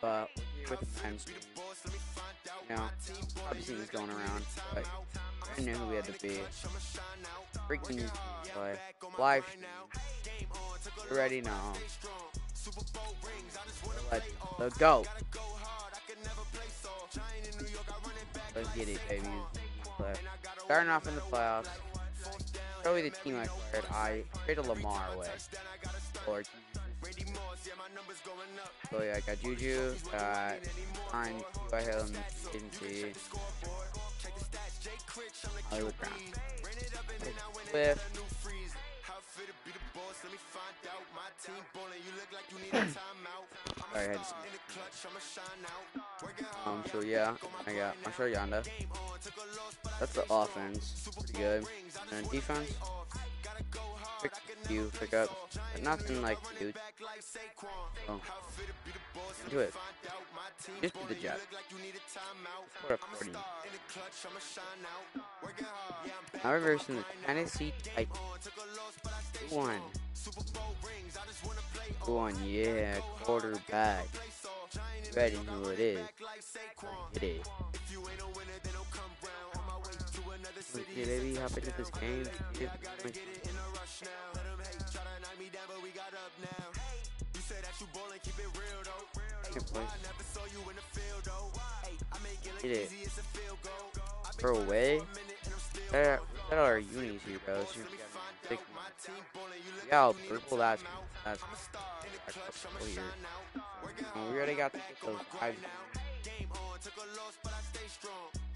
but with the times, you know, obviously was going around, but I knew who we had to be. Freaking play. Live. You already know. Let the go. Let's get it, baby. Starting off in the playoffs. Probably the team I played. I traded Lamar with. Or so yeah, I got Juju, got Nine, T.Y. Hill, agency. Hollywood Brown. Swift. Sorry, Um, so yeah, I got Marshall Yanda. That's the offense. Pretty good. And defense, pick few pickups, but nothing like huge. So, oh. do it. Just do the job. Put up 40. Now versus the Tennessee Titans. One. One, yeah, quarterback. Ready who it is. It is. Okay, baby, hop into this game. Get it. Throw away. That are our unis here, bro. So thick. Yeah, purple. That's that's. And we already got those five.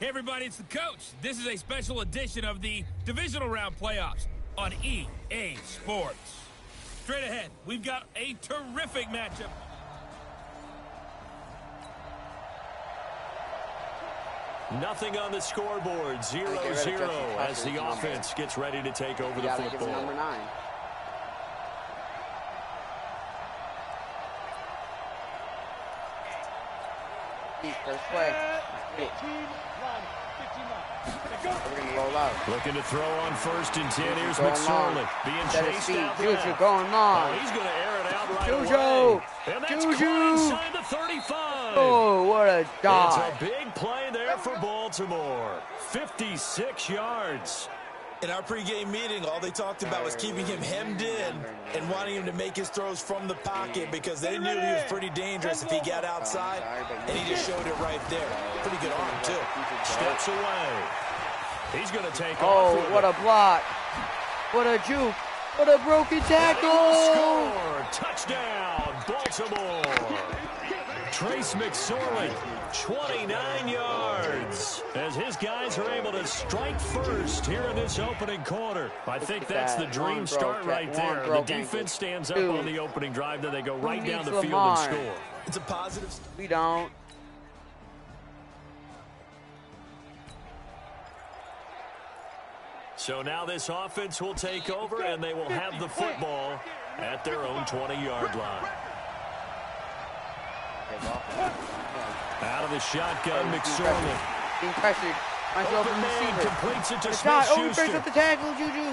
Hey everybody, it's the coach. This is a special edition of the divisional round playoffs on EA Sports. Straight ahead, we've got a terrific matchup. Nothing on the scoreboard, 0-0 as the offense gets ready to take over the football. Number nine. First play. We're gonna roll out. Looking to throw on first and 10. Here's McSorley. Being chased feet. out Juju going long. Oh, he's going to air it out right Juju! away. And that's Juju! caught inside the 35. Oh, what a It's a big play there for Baltimore. 56 yards. In our pregame meeting, all they talked about was keeping him hemmed in and wanting him to make his throws from the pocket because they knew he was pretty dangerous if he got outside, and he just showed it right there. Pretty good arm, too. Steps away. He's going to take oh, off. Oh, what a block. What a juke. What a broken tackle. Score! Touchdown, Baltimore! Trace McSorley, 29 yards, as his guys are able to strike first here in this opening quarter. I think that's the dream start right there. The defense stands up on the opening drive, then they go right down the field and score. It's a positive. We don't. So now this offense will take over, and they will have the football at their own 20-yard line. Out of the shotgun, McSorley. Being pressured. Open Open man completes it to The shot. Oh, he breaks Smith-Schuster. up the tackle, Juju.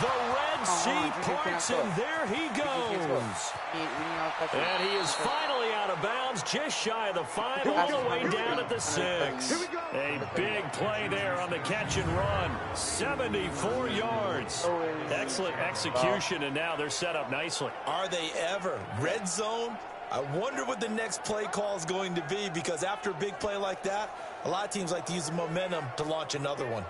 The Red Sea on, Juju parts, and there he goes. He- we need all touch it. And he is finally out of bounds, just shy of the five, all the way down at the six. A big play there on the catch and run. 74 yards. Excellent execution, and now they're set up nicely. Are they ever? Red zone? I wonder what the next play call is going to be because after a big play like that, a lot of teams like to use the momentum to launch another one.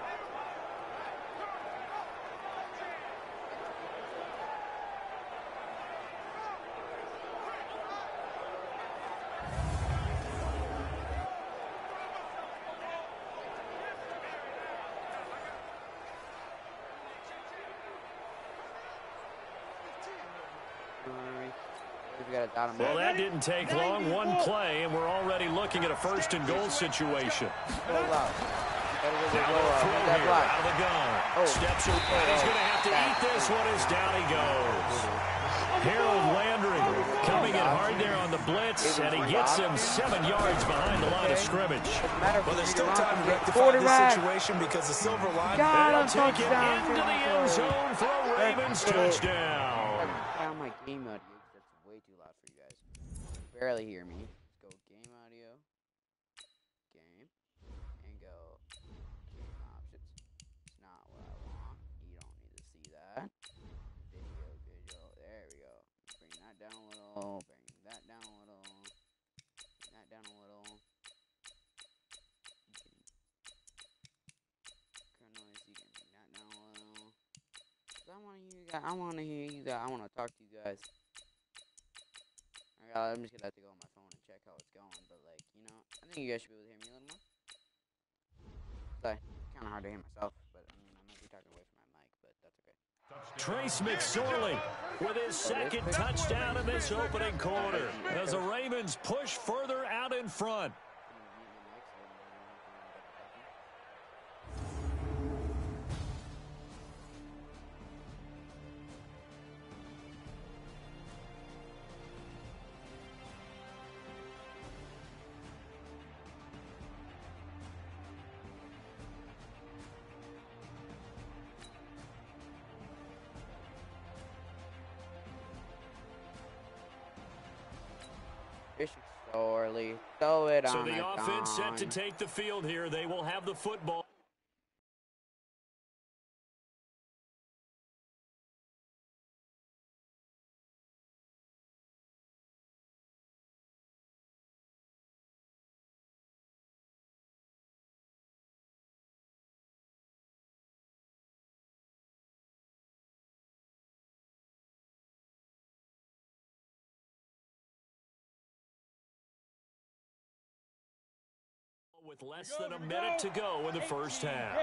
We gotta him Well, that didn't take long. One play, and we're already looking at a first and goal situation. Go out. Gotta go, go, Now they'll uh, throw here out of the gun. Oh. Steps away. He's going to have to eat this one as down he goes. Harold Landry coming in hard there on the blitz, and he gets him seven yards behind the line of scrimmage. Doesn't matter if Well, there's still time to rectify this situation because the silver line. Got They'll take it into the end zone for a Ravens touchdown. Turn my game audio 'cause that's way too loud for you guys. You barely hear me. Let's go game audio, game, and go game options. It's not what I want. You don't need to see that. Video, video. There we go. Bring that down a little. Bring that down a little. Bring that down a little. I want to hear you guys. I want to hear you guys. I want to talk to you guys. Alright, I'm just gonna have to go on my phone and check how it's going. But like, you know, I think you guys should be able to hear me a little more. Sorry, kind of hard to hear myself, but I mean, I might be talking away from my mic, but that's okay. Trace McSorley with his second touchdown in this opening quarter as the Ravens push further out in front. Sorley, throw it So on the a offense set to take the field here. They will have the football. With less than a minute to go in the first half.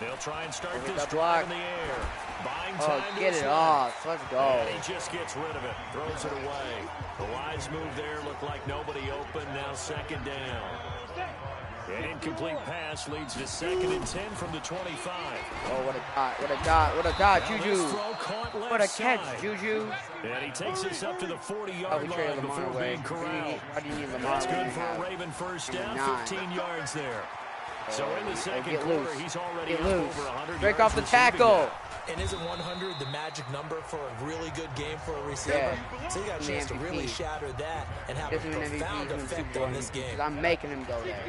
They'll try and start this that drive in the air. Buying Oh, time to get it off. Let's go. And he just gets rid of it, throws it away. The wise move there looked like nobody open. Now second down. An incomplete pass leads to second and 10 from the 25. Oh, what a dot. What a dot. What a dot. Juju. throw caught left What a catch, side. Juju. And he takes us up to the Oh, 40-yard line Lamar before away. being corralled. Why do you need Lamar That's good for a Raven first down, nine? 15 yards there. So oh, in the Oh, second get quarter, loose. he's already Get loose. over 100 Break off the tackle. And isn't 100 the magic number for a really good game for a receiver? Yeah. So you got a chance to really shatter that and have a Doesn't even MVP. profound effect on this game. I'm making him go there.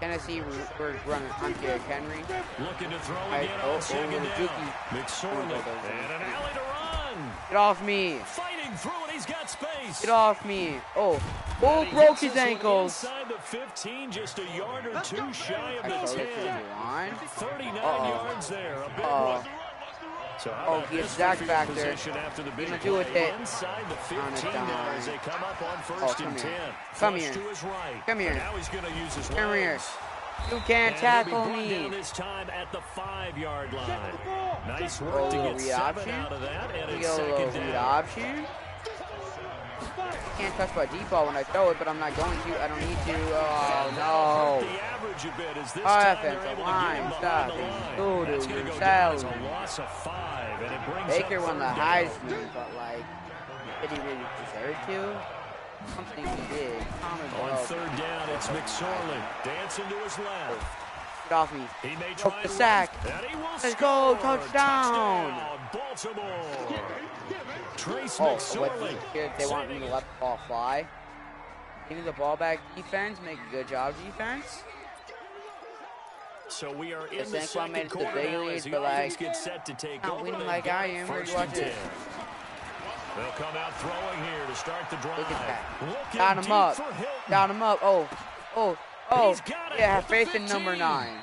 Tennessee, we're, we're running on Derrick Henry. Looking to throw Right, again oh, on second oh, down. Juki. McSorley Oh, those and an alley to run. Get off me. Fighting through and he's got space. Get off me. Oh, oh, broke his ankles. Inside the 15, just a yard or two shy of the throw this to 10. 39 Uh-oh. yards there. A big Uh-oh. one. So how Oh, about he this Zach back there. position after the big gonna do it play? hit. Inside the On a 15 now dime. as they come up on Oh, first come and here. 10. Come Flush here. to his right. Come here. And now he's going to use his Come here. You can't And tackle me. down this time at the five-yard line. Nice work Oh, to get seven option. out of that, and We it's got a little second down. option. Can't touch my deep ball when I throw it, but I'm not going to. I don't need to. Oh, Hurt no. The average a bit as this Oh, time offensive they're able line, to get him stop behind the it. Line. Go to That's going to your go down as a salary. loss of five, and it brings Baker won the. Heisman, but like, did he really deserve to? Something he did. On third down, it's McSorley dancing to his left. Get off me. He may try the sack. and he will Let's go, touchdown. Touchdown, Baltimore. Trace Oh, McSorley. what, they want me to let the ball fly. Give me the ball back defense, make a good job defense. So we are in the second it to the quarter now as the like, gets set to take over. winning like I am. First and 10. They'll come out throwing here to start the drive. Look at that. Got him up. Got him up. Oh, oh, oh. He's got it Yeah, have faith in number nine.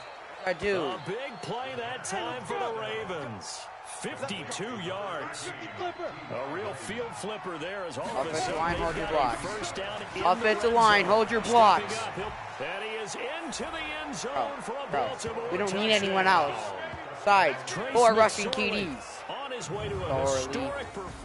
I do. A big play that time for the Ravens. 52 yards. A real field flipper there as all Offensive line, hold your blocks. first down in Offensive line, hold your blocks. And he is into the end zone Bro, for a oh. Baltimore we don't need anyone else. Besides, four rushing TDs. On his his way to a historic performance.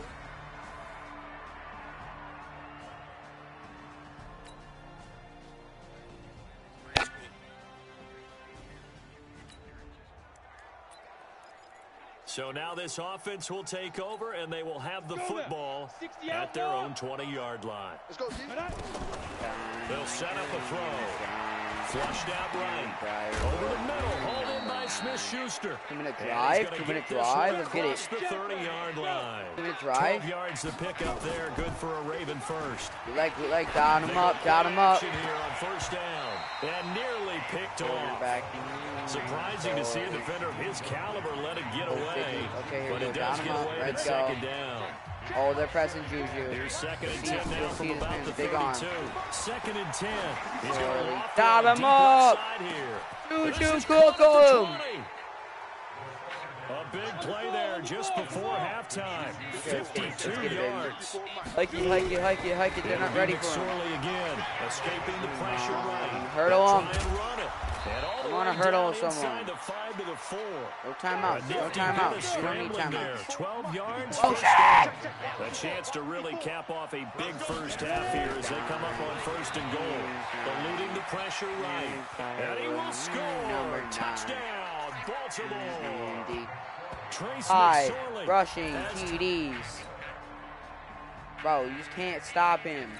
So now this offense will take over, and they will have the football at their own 20-yard line. Let's go, Chief. They'll set up a throw. Flushed out right. Drive. Over the middle, hauled in by Smith-Schuster. Two-minute drive, two-minute drive, one let's get it. the 30-yard line. Two-minute drive. 12 yards to pick up there. Good for a Raven first. We like, we like, dot They him up, Down play him up. here on first down. And nearly picked off. Quarterback. Surprising to see a defender of his caliber let it get away. Okay, here but we it go. does Down get away Let's second down. Oh, they're pressing Juju. Here's second and 10 now from about the big arm. 32. Second and 10. He's going got him up. Juju, This is cook caught at the him. 20. A big play there just before halftime. Okay, let's get it, 52 let's get it, baby. yards. Hike it, hike it, hike it, hike it. They're not ready for him. Again, escaping the pressure right. Hurdle him. Try and run it. And all the I wanna way hurdle someone. the five to the four. No timeout. A No nifty timeout. bit of You don't need timeouts. 12 yards. Oh, shit! A chance to really cap off a big first half here as they come up on first and goal. Eluding the pressure right. And he will score. Number nine. Touchdown, Baltimore. Trace High rushing TDs. Bro, you just can't stop him.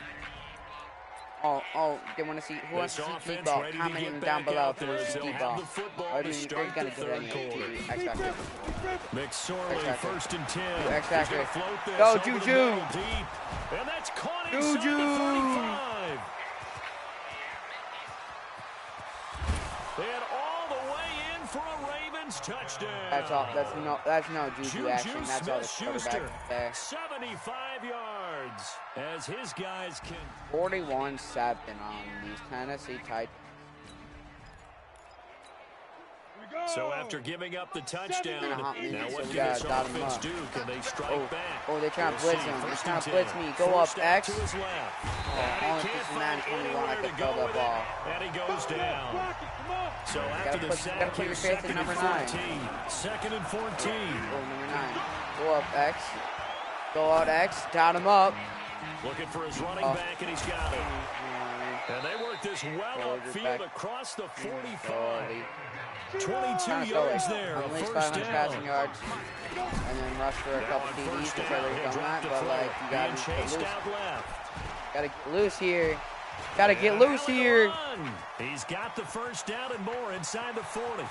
Oh, oh, they want to see who wants to see deep ball. Comment in down below if you want to see they'll deep have ball. the football Or to do you, start you're gonna the do it third anyway. X Factor. McSorley, first and 10. X Factor. gonna float this Go, Juju. Deep. That's caught Juju. Touchdown. That's all. That's no. That's no Juju Juju action. That's all the quarterback there. 75 yards as his guys can 41 7 on these Tennessee Titans. So after giving up the touchdown, Gonna hop in, now what can this offense do? Can they oh, strike Oh, back? oh, they're trying to blitz him. They're trying to blitz me. Go up, X. to his left. Oh, only can't 59, find 21, I to throw that ball. And he goes down. So after the sack, gotta put your here's second and number nine. 14. Second and 14. Oh, number nine. Go up, X. Go out, X. Down him up. Looking for his running Oh. back, and he's got it. And they work this well upfield across the 45. 22 Trying to yards there, At least 500 down. passing yards. And then rush for a couple TDs, first which down, others he'll done that. But, like, you Being get loose. Gotta get loose here. Gotta get loose now with the here. He's got the first down and more inside the 40.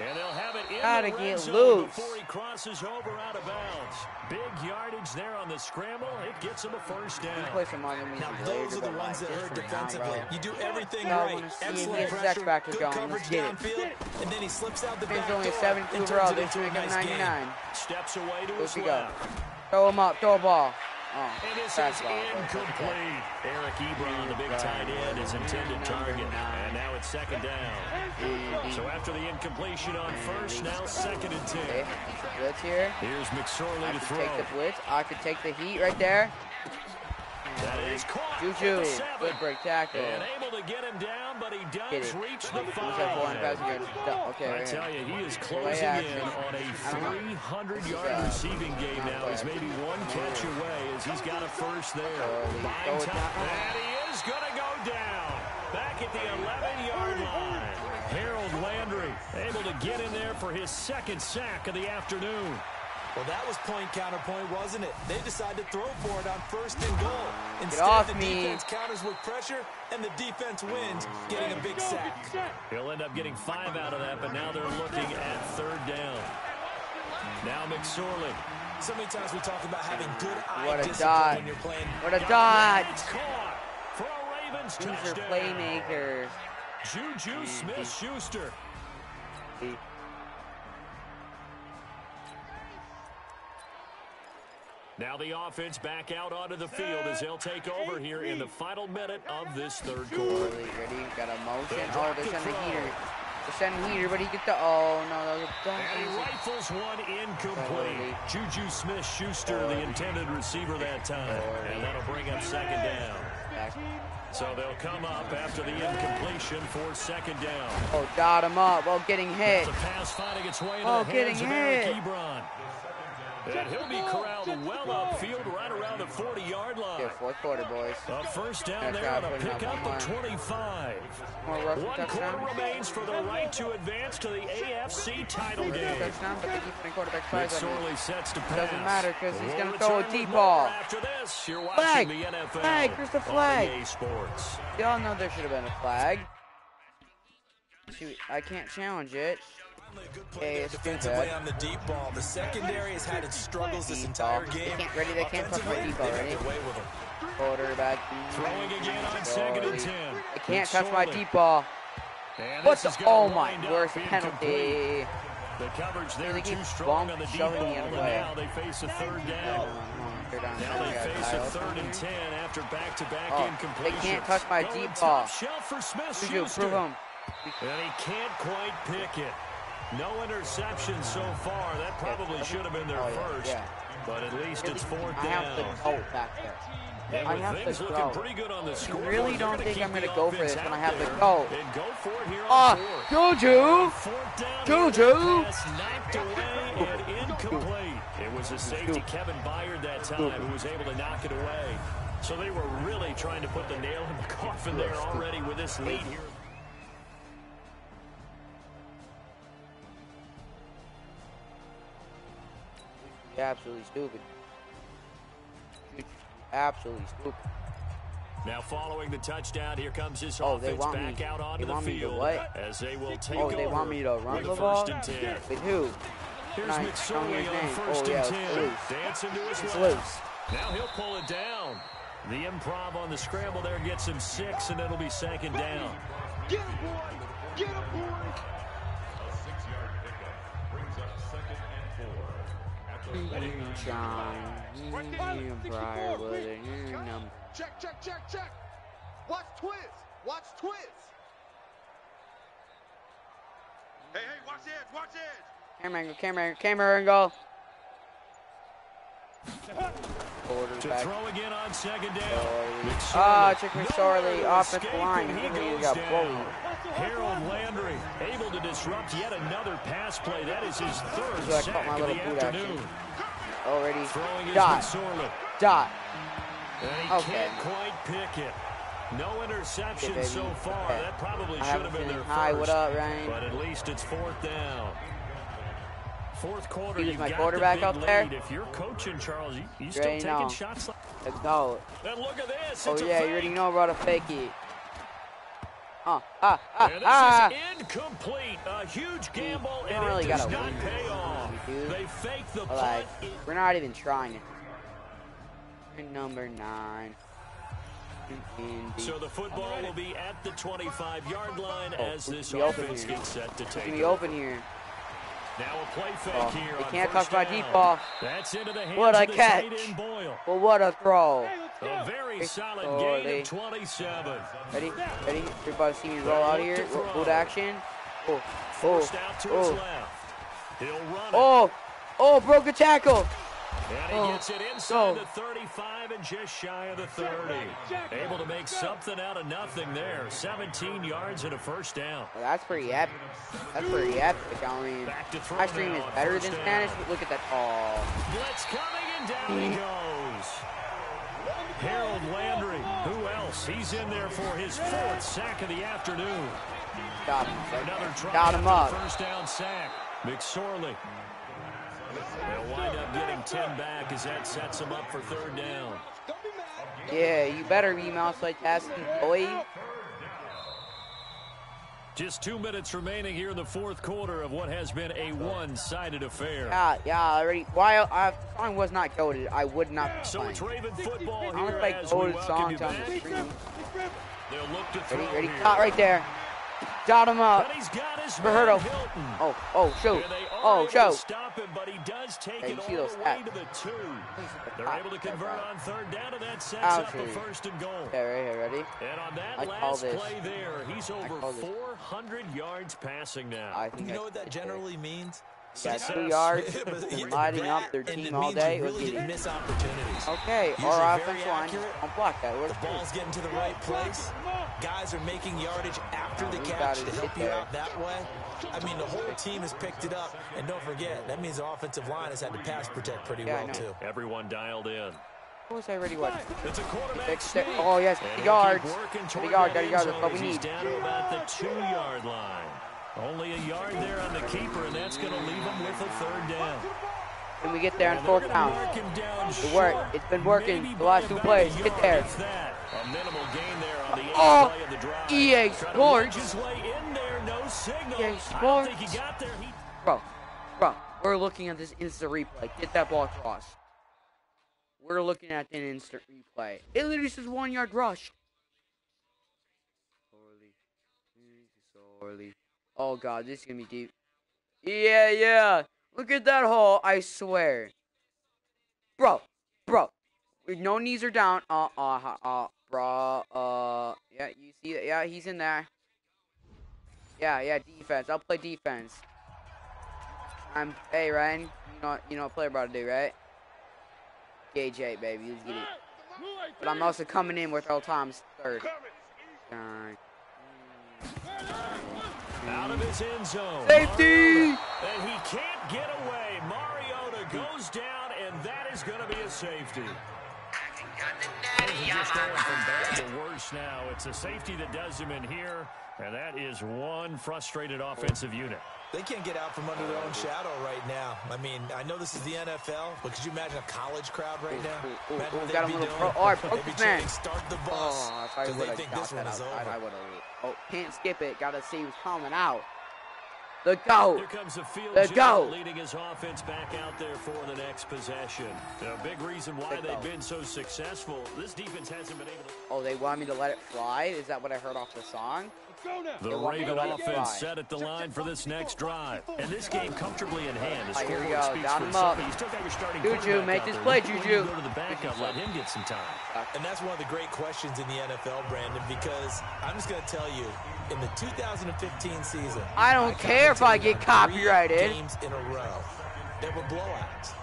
And they'll have it in Gotta the red get zone loose. before he crosses over out of bounds. Big yardage there on the scramble. It gets him a first You down. play some other music Now, later, those are the ones like, that just hurt defensively. bro. You do everything No, I right. wanna see him Excellent get his X pressure, factor good going. Let's coverage get it. downfield, and then he slips out the There's back only a door 72 and overall. turns it They into should a make him nice game. 99. Steps away to Where's his he go? Throw him up. Throw a ball. Oh, And this is incomplete. Eric Ebron, the big tight end, is intended target. And now it's second down. So after the incompletion on first, now second and Okay, 10. blitz here. Here's McSorley I to could throw. take the blitz. I could take the heat right there. That is caught. Juju, good break tackle. And able to get him down, but he does reach the Who's that four and five. passing yards? Du- Okay, I tell you, he is closing in on a 300-yard uh, receiving game now. He's maybe one catch away as he's got a first there. Time. down. And he is going to go down. Back at the 11-yard line. Harold Landry able to get in there for his second sack of the afternoon. Well, that was point counterpoint, wasn't it? They decided to throw for it on first and goal. Instead, off the me. defense counters with pressure, and the defense wins, getting a big sack. He'll end up getting five out of that, but now they're looking at third down. Now McSorley. So many times we talk about having good eye What a discipline dot. when you're playing. What a dot. It's for a Ravens Who's your touchdown. playmaker? Juju Smith-Schuster. Now the offense back out onto the field as they'll take over here in the final minute of this third quarter. Slowly, ready? Got a motion. They'll Oh, drop they're the sending throw. heater. They're sending heater, but he get the. Oh no, no, don't. And he rifles one incomplete. Juju Smith-Schuster, the intended receiver that time. And that'll bring up second down. Back. So they'll come up after the incompletion for second down. Oh, dot him up. Oh, getting hit. The pass finding its way into Oh, the getting hands of Eric hit. Ebron. And he'll be corralled well upfield right around the 40-yard line. Yeah, fourth quarter, boys. A first down Yeah, there on a putting up pickup of 25. More rushing One touchdown. quarter remains for the right to advance to the AFC title game. Touchdown, but they keep putting quarterback Nick tries on me. Sets to pass. Doesn't matter because he's gonna throw a deep ball. After this, you're watching Flag! the NFL Flag! Where's the flag? Y'all know there should have been a flag. Shoot, I can't challenge it. Good play it's defensively good. on the deep ball. The secondary has had its struggles this entire ball. game. They can't- ready, they can't touch my deep ball, they've got ready? their way with them. Quarterback. Throwing again on second and 10. I can't touch my deep ball. And What this the? Oh my, wind up worst penalty. The coverage there They too keep strong bump on the deep ball, the and now they face a third down. They're down. Now they face a third and 10 after back-to-back Oh, they can't touch my deep ball. Shelf Juju, prove him. And he can't quite pick it. No interception so far. That probably should have been their Oh, yeah, first. yeah. But at least it's fourth I have down. to go back there. And I have to go. pretty good on the You really don't think I'm gonna go for this when I have to go. And go for it here on Ah, fourth. Juju! Down Juju! here, pass knocked away and incomplete. It was a safety, Kevin Byard, that time, who was able to knock it away. So they were really trying to put the nail in the coffin there already with this lead here. You're absolutely stupid. You're absolutely stupid. Now following the touchdown, here comes his Oh, they offense want back me- out onto they the want me field what? as they will oh, take Oh, they over want me to run the ball? first and ten. With who? Here's Nice. Tell McSorley on name. first Oh, yeah, and ten. loose. Dancing to his It's left. Now he'll pull it down. The improv on the scramble there gets him six, and it'll be second down. Get him, boy! Get him, boy! John, it. Check, check, check, check! Watch twist! Watch twist! Hey, hey, watch edge, watch edge! Camera angle, camera angle, camera angle. To Quarterback. throw again on second down. McSorley. Ah, Chick McSorley, to offensive line. He He got blown. Harold Landry able to disrupt yet another pass play. That is his third So sack my of little the boot action. afternoon. Already. Throwing Dot. Dot. And he Okay. can't quite pick it. No interceptions baby. so far. Okay. That probably should have been their feeling. Hi, first. what up, Ryan? But at least it's fourth down. Fourth quarter, He was my quarterback the out there? lead. If you're coaching, Charles, you, you still taking know. shots like The goat. And look at this. Oh it's yeah, you already know about a fake it. Uh, ah, ah, And this ah. is incomplete. A huge gamble, and really it does not pay off. dude. They fake the punt. Like, we're not even trying. Number nine. In So the football will be at the 25-yard line Oh, as this offense here. gets set to It's take gonna be open here. Now a play fake Oh, here they on can't touch my deep ball. That's into the hands What a of the tight catch. Well, what a throw. A very solid oh, gain they- 27. Ready? Ready? You're about to see me roll out here. To action. Oh, oh, Forced out to his oh, left. He'll run oh, oh, broke a tackle. And he Oh, gets it inside go. the 35 and just shy of the 30. Able to make something out of nothing there. 17 yards and a first down. Well, that's pretty epic. That's pretty epic. I mean, Back to my stream is better than down. Spanish. but Look at that. Oh, Blitz coming and down he goes. Harold Landry. Who else? He's in there for his fourth sack of the afternoon. got him. Another try Got him up. the first down sack. McSorley. They'll wind up getting 10 back as that sets them up for third down. Yeah, you better be mouse like tasking, boy. Just two minutes remaining here in the fourth quarter of what has been a one-sided affair. Yeah, yeah, already. While I song was not coded, I would not be So it's Raven football I here don't like coded songs on the stream. They'll look to throw Ready, ready, caught right there. Dot him up. And he's got his Never heard man of- Hilton. Oh, oh, show. And they oh, are Oh, able show. stop him, but he does take Hey, it all the way to the two. They're able to convert on third down, and that sets Ouch. up a first and goal. Okay, right here, ready? And on that I last play there, he's over 400 yards passing now. I think You I know what that hit there. generally means? Got two Success. yards, been lighting up their team all day. you It was really miss opportunities. Okay, Usually our very offensive line accurate. don't block that. We're The ball's getting to the right place. Guys are making yardage after Oh, the catch gotta help you there. out that way. I mean, the whole team has picked it up. And don't forget, that means the offensive line has had to pass protect pretty Yeah, well, too. Everyone dialed in. What was I already watching? It's a quarterback Six, sneak. Oh, yes, And the he'll yards. keep Got a yard, got a end yard, zone that's what we as He's need. down to about the two-yard line. Only a yard there on the keeper, and that's going to leave him with a third down. When we get there on fourth down. It worked. It's been working Maybe the last two plays. Get there. A minimal gain there on the Oh, the drive. EA Sports. wedge his way in there, no signal. EA Sports. he got there. He Bro, bro, we're looking at this instant replay. Get that ball across. We're looking at an instant replay. It literally says one yard rush. Sorely. Sorely. Oh god, this is gonna be deep. Yeah, yeah. Look at that hole, I swear. Bro, bro. No knees are down. Uh, uh, uh, bro. Uh, yeah, you see that? Yeah, he's in there. Yeah, yeah, defense. I'll play defense. I'm hey Ryan, you know you know what player about to do, right? Eight, baby. Let's get it. But I'm also coming in with Earl Thomas third. Darn. Out of his end zone. Safety! And he can't get away. Mariota goes down, and that is going to be a safety. Things are just going from bad to worse now. It's a safety that does him in here, and that is one frustrated offensive unit. They can't get out from under their own shadow right now. I mean, I know this is the NFL, but could you imagine a college crowd right now? Ooh, ooh, ooh, got they'd him be a doing. pro- oh, I They'd broke be this man. Start the bus. Oh, if I 'cause would they have think got this that one is outside. I would have. Oh, can't skip it. Gotta see who's coming out. The go. Here comes the field Let's go. leading his offense back out there for the next possession. A big reason why Let's they've been so successful. This defense hasn't been able to. Oh, they want me to let it fly? Is that what I heard off the song? The They want me to Raven offense set at the line for this next drive. And this game comfortably in hand. The All right, here we go. speaks Got for him itself, up. you still got your starting Juju, make this play, Juju. Go to the backup, let him get some time. Uh, and that's one of the great questions in the NFL, Brandon, because I'm just going to tell you, in the 2015 season, I don't counted care if I get copyrighted. Games in a row that were blowouts.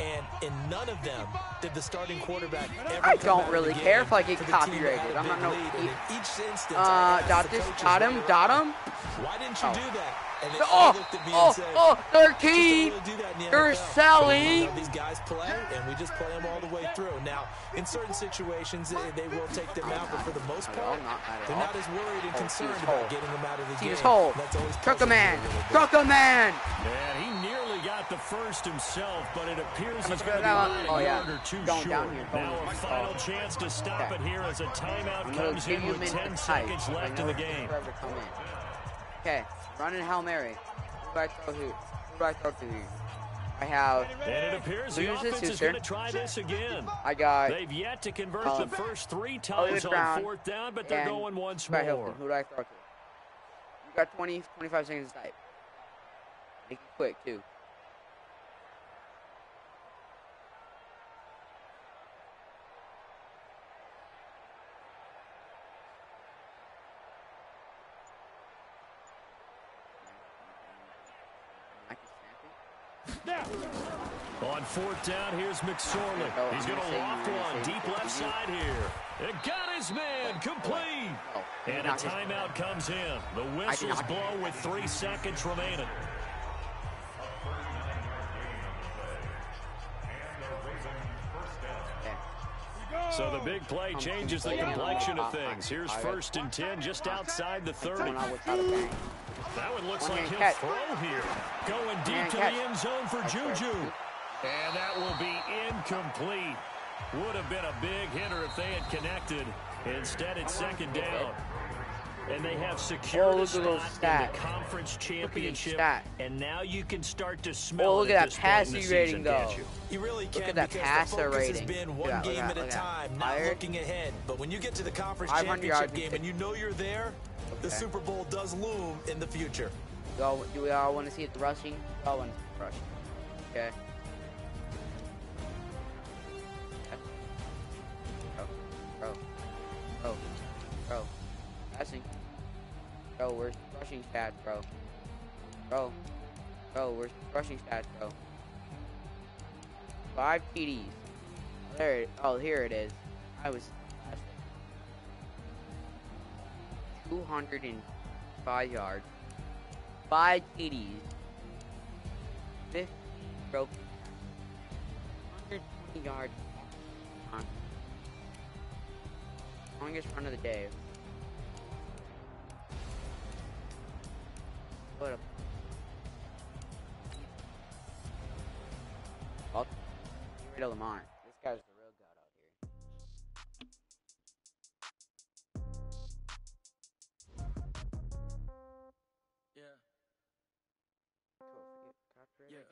And in none of them did the starting quarterback ever I don't really care if I get for the team that copyrighted. had a I'm not big no lead. And in each instance, I Uh, asked dot the this, dot when him, dot him. Why didn't you Oh. do that? And they Oh, all looked at me oh, and said, oh, "Just don't 13. really do that in the You're NFL. selling. You know, these guys play, and we just play them all the way through. Now, in certain situations, they, they will take them out, but for the most part, not they're not as worried and concerned see about getting them out of the See game. his hole. That's always Truck a man. a. Truck a man. And he nearly got the first himself, but it appears he's going to be Oh, yeah. or two Going short. down here, now a final chance to stop Okay. it here as a timeout comes in with 10 seconds left in the game. Okay, running Hail Mary. Who do I throw who? Who do I throw to here? I have. And it appears the offense is going to try this again. I got. They've yet to convert Um, the first three I'll times on fourth down, but they're going once more. Hilton. Who do I throw to? You got 20, 25 seconds to type. Make it quick too. Fourth down, here's McSorley. Oh, He's going gonna loft one deep left side here. It got his man complete. Oh, And a timeout comes in. The whistles blow with three seconds remaining. So the big play changes the complexion of things. Here's first and 10 just outside the 30. Going out without a bang. That one looks like he'll throw here. Going deep to the end zone for Juju. And that will be incomplete. Would have been a big hitter if they had connected. Instead, it's second down. And they have secured Oh, a look those spot in the conference championship. stat. And now you can start to oh, smell Oh, look it at that point in passer the season, rating, though. you? You really can Look at that because passer the focus rating. has been one at that, look game at at a look at that. time, not Fired. looking ahead. But when you get to the conference 500 yards championship game and you know you're there, the Super Bowl does loom in the future. Do, all, do we all want to see it rushing? I want to see it rushing. Okay. Go, where's rushing stats, bro? Bro. Oh, where's rushing stats bro. Five TDs. There. It, oh, here it is. I was. 205 yards. Five TDs. 50 broken. 120 yards. Longest run of the day. What a Well, get rid of Lamar. This guy's the real god out here. Yeah. Cool. Forget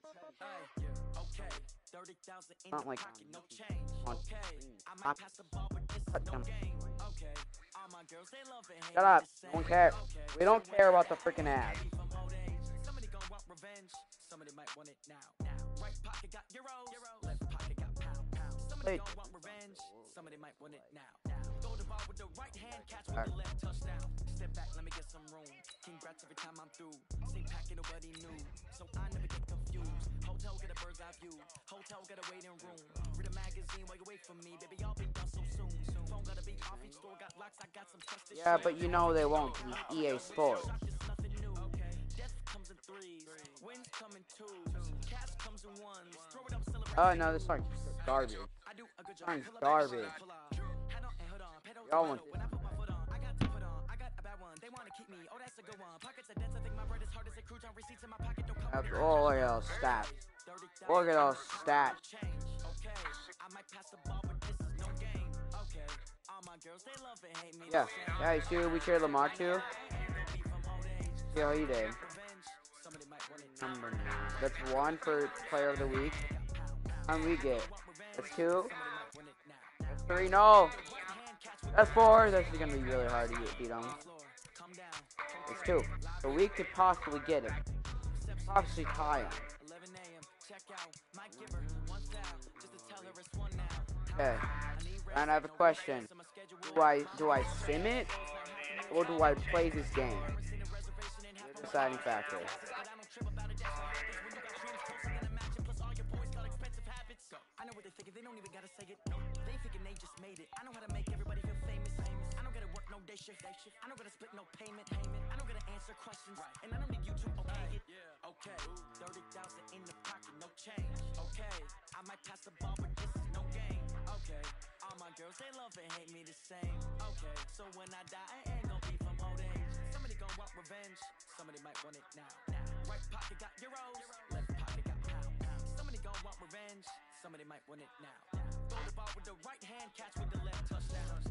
copyright. Yeah. Okay. 30,000 in Not the like pocket, no change. Okay. I might pass the ball, but this is no game. Okay. All my girls, they love it. Shut up. Don't care. We don't care about the freaking ass. Somebody gon' want revenge. Somebody might want it now. Now. Right pocket got euros. Left pocket got pound. Pound. Somebody Wait. gon' want revenge. Somebody might want it now. Throw the ball with the right hand, catch with the left touchdown. Step back, let me get some room. Congrats every time I'm through. Say packing nobody new, so I never get confused. Hotel get a bird's eye view. Hotel get a waiting room. Read a magazine while you wait for me, baby. I'll be done so soon. Soon. Phone gotta be off each store. Got locks. I got some trusted Yeah, but you know they won't. EA uh-uh, Sports. Shock is nothing new. Death comes in threes. Wins come in twos. Cash comes in ones. Throw it up, celebrate. Oh no, this song's garbage. I do a good job. Song's Pull garbage. pull up. Head on and hood on. Pedal to Y'all want metal. When I put my foot on, I got to put on. I got a bad one. They wanna keep me. Oh, that's a good one. Pockets are dense. I think my bread is hard as a crouch on receipts in my pocket. Don't come That's with it. all look at those stats. Look at those stats. Yeah. Yeah, you see we cheer Lamar to? See how he did. Somebody might want it Number nine. That's one for player of the week. And we get. That's two. That's three. No. That's four. This is gonna be really hard to get beat on. It's two. So we could possibly get it. Possibly tie him. 11 a.m. Check out. Mike Giver, one foul. Just to tell her it's one now. Okay. And I have a question. Do I do I sim it or do I play this game? Deciding factor. I know what they thinking, they don't even gotta say it. No, they thinking they just made it. I know how to make everybody feel famous. I don't gotta work no day shift. I don't gotta split no payment. I don't gotta answer questions. And I don't need you to okay it. Okay. 30,000 in the pocket, no change. Okay. I might pass the ball, but this is no game. Okay. All my girls, they love and hate me the same. Okay. So when I die, I ain't gonna be from old age. Somebody gonna want revenge. Somebody might want it now. now. Right pocket got euros. Left pocket got pound. pound. Somebody gonna want revenge. Somebody might want it now. Throw the ball with the right hand, catch with the left touchdown.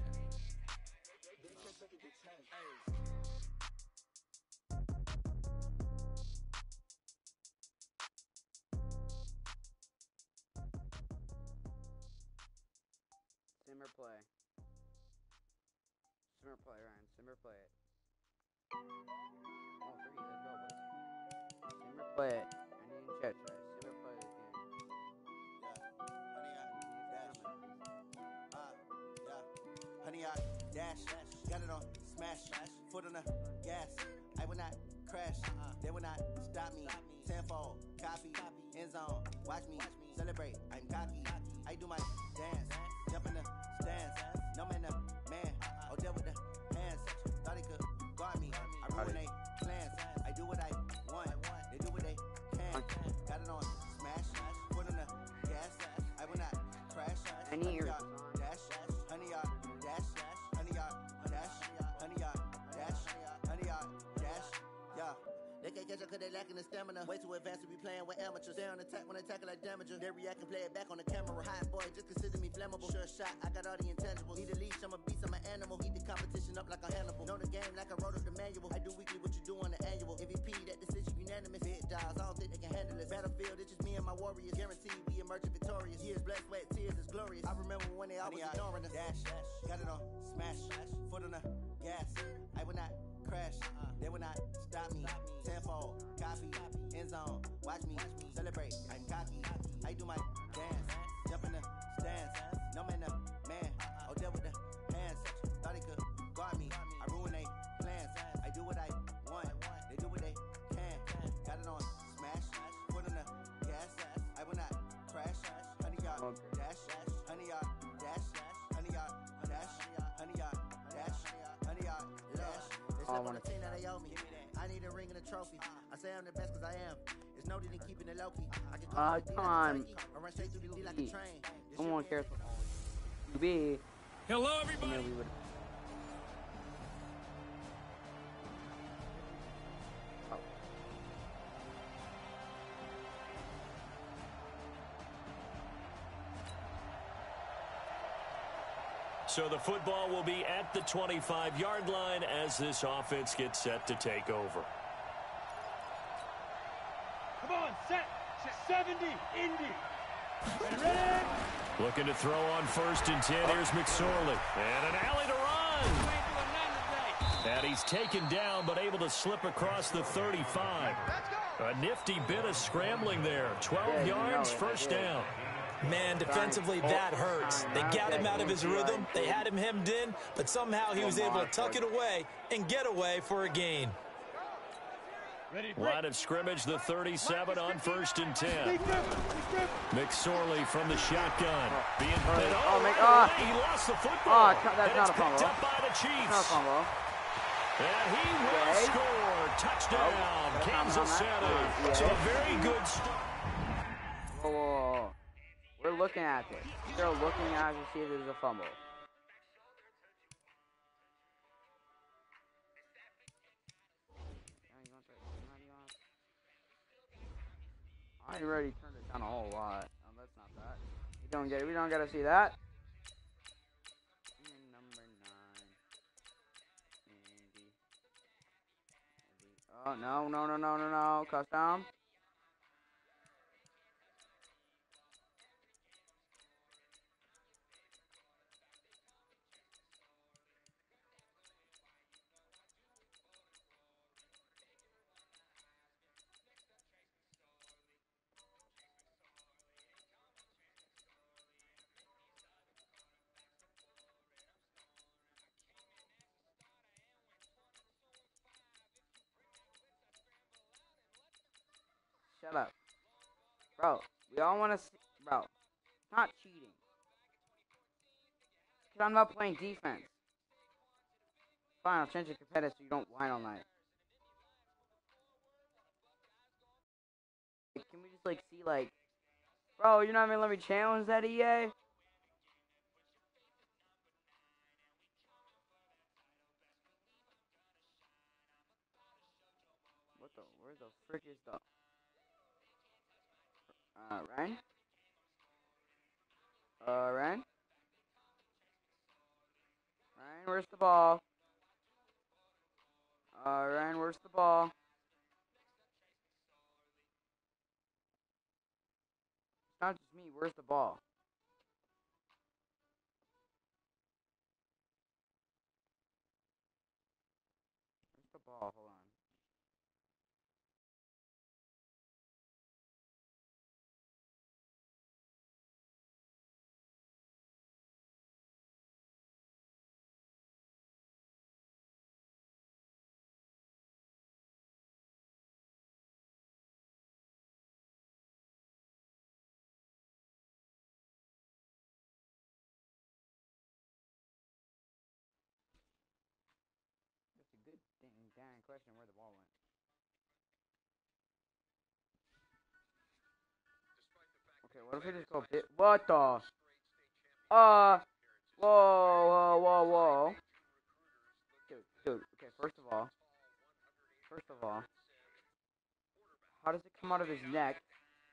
Simmer play. Simmer play, Ryan. Simmer play it. Oh, three. Simmer play it. I need sorry. Simmer play this game. Ah, Honey, I dash, got it on smash, foot on the gas. I will not crash, they will not stop me. Tenfold, copy, end zone, watch me celebrate. I'm cocky, I do my dance, jump in the stands. No man, the man, oh there with the hands. Thought he could guard me, I ruin they plans. I do what I want, they do what they can. Got it on smash, foot on the gas. I will not crash. I need your they lacking the stamina. Way too advanced to be playing with amateurs. Stay on attack when they tackle like damager. They react and play it back on the camera. Hot boy, just consider me flammable. Sure shot, I got all the intangibles. Need a leash, I'm a beast, I'm an animal. Eat the competition up like a Hannibal. Know the game like I wrote up the manual. I do weekly what you do on the annual. MVP, that decision unanimous. Big dials, I don't think they can handle it. Battlefield, it's just me and my warriors. Guaranteed we emerge victorious. Years, blood, sweat, tears, is glorious. I remember when they always ignoring us. Dash, dash, got it on smash, foot on the gas. I will not crash, they will not stop me. Tenfold, copy, end zone, watch me celebrate. I'm cocky, I do my dance, jump in the stands. No man, the man, oh there with the Except I on wanna the team that they owe me. I need a ring and a trophy. I say I'm the best cause I am. It's no need in keeping it low key. I can Uh, call come on. I run straight through the D like a train. This No shit one real. cares what you be. Hello, everybody. So the football will be at the 25-yard line as this offense gets set to take over. Come on, set. 70, Indy. Ready? Looking to throw on first and 10. Here's McSorley. And an alley to run. And he's taken down, but able to slip across the 35. A nifty bit of scrambling there. 12 Yeah, you know yards, first down. Man, defensively, that hurts. They got him out of his rhythm. They had him hemmed in, but somehow he was able to tuck it away and get away for a gain. Ready, break. Line of scrimmage, the 37 on first and 10. Stay grip. Stay grip. McSorley from the shotgun. Being Oh, hit. oh, Oh, make- right ah. he lost the football. t- that's and not it's a fumble. picked up by the It's not a fumble. And he will Okay. score. Touchdown, that's not Kansas. City. Yeah. So a very good start. We're looking at this. They're looking at it to see if there's a fumble. I already turned it down a whole lot. Oh, that's not that. We don't get it. We don't get to see that. Oh no no no no no no! Custom. Bro, we all want to see. Bro, not cheating. Because I'm not playing defense. Fine, I'll change the competitive so you don't whine all night. Can we just, like, see, like. Bro, you're not even let me challenge that EA? What the? Where the frick is the. Uh, Ryan? Uh, Ryan? Ryan, where's the ball? Uh, Ryan, where's the ball? It's not just me, where's the ball? Question where the ball went. Okay, what if we just go bit? What the? Uh, whoa, whoa, whoa, whoa. Dude, dude, okay, first of all, first of all, how does it come out of his neck?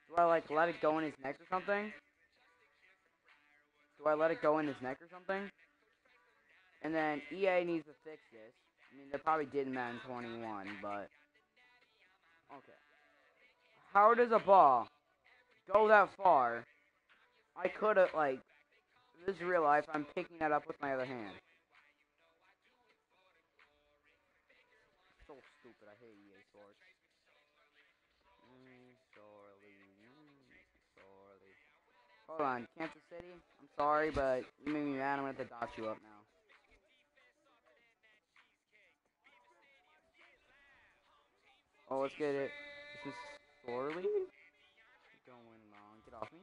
Do I, like, let it go in his neck or something? Do I let it go in his neck or something? And then EA needs to fix this. I mean, they probably did Madden 21, but okay. How does a ball go that far? I could have like this is real life. I'm picking that up with my other hand. So stupid. I hate EA Sports. Mm, mm. Hold on, Kansas City. I'm sorry, but you made me mad. I'm gonna have to dot you up now. Oh, let's get it. This is Sorley? Going long. Get off me.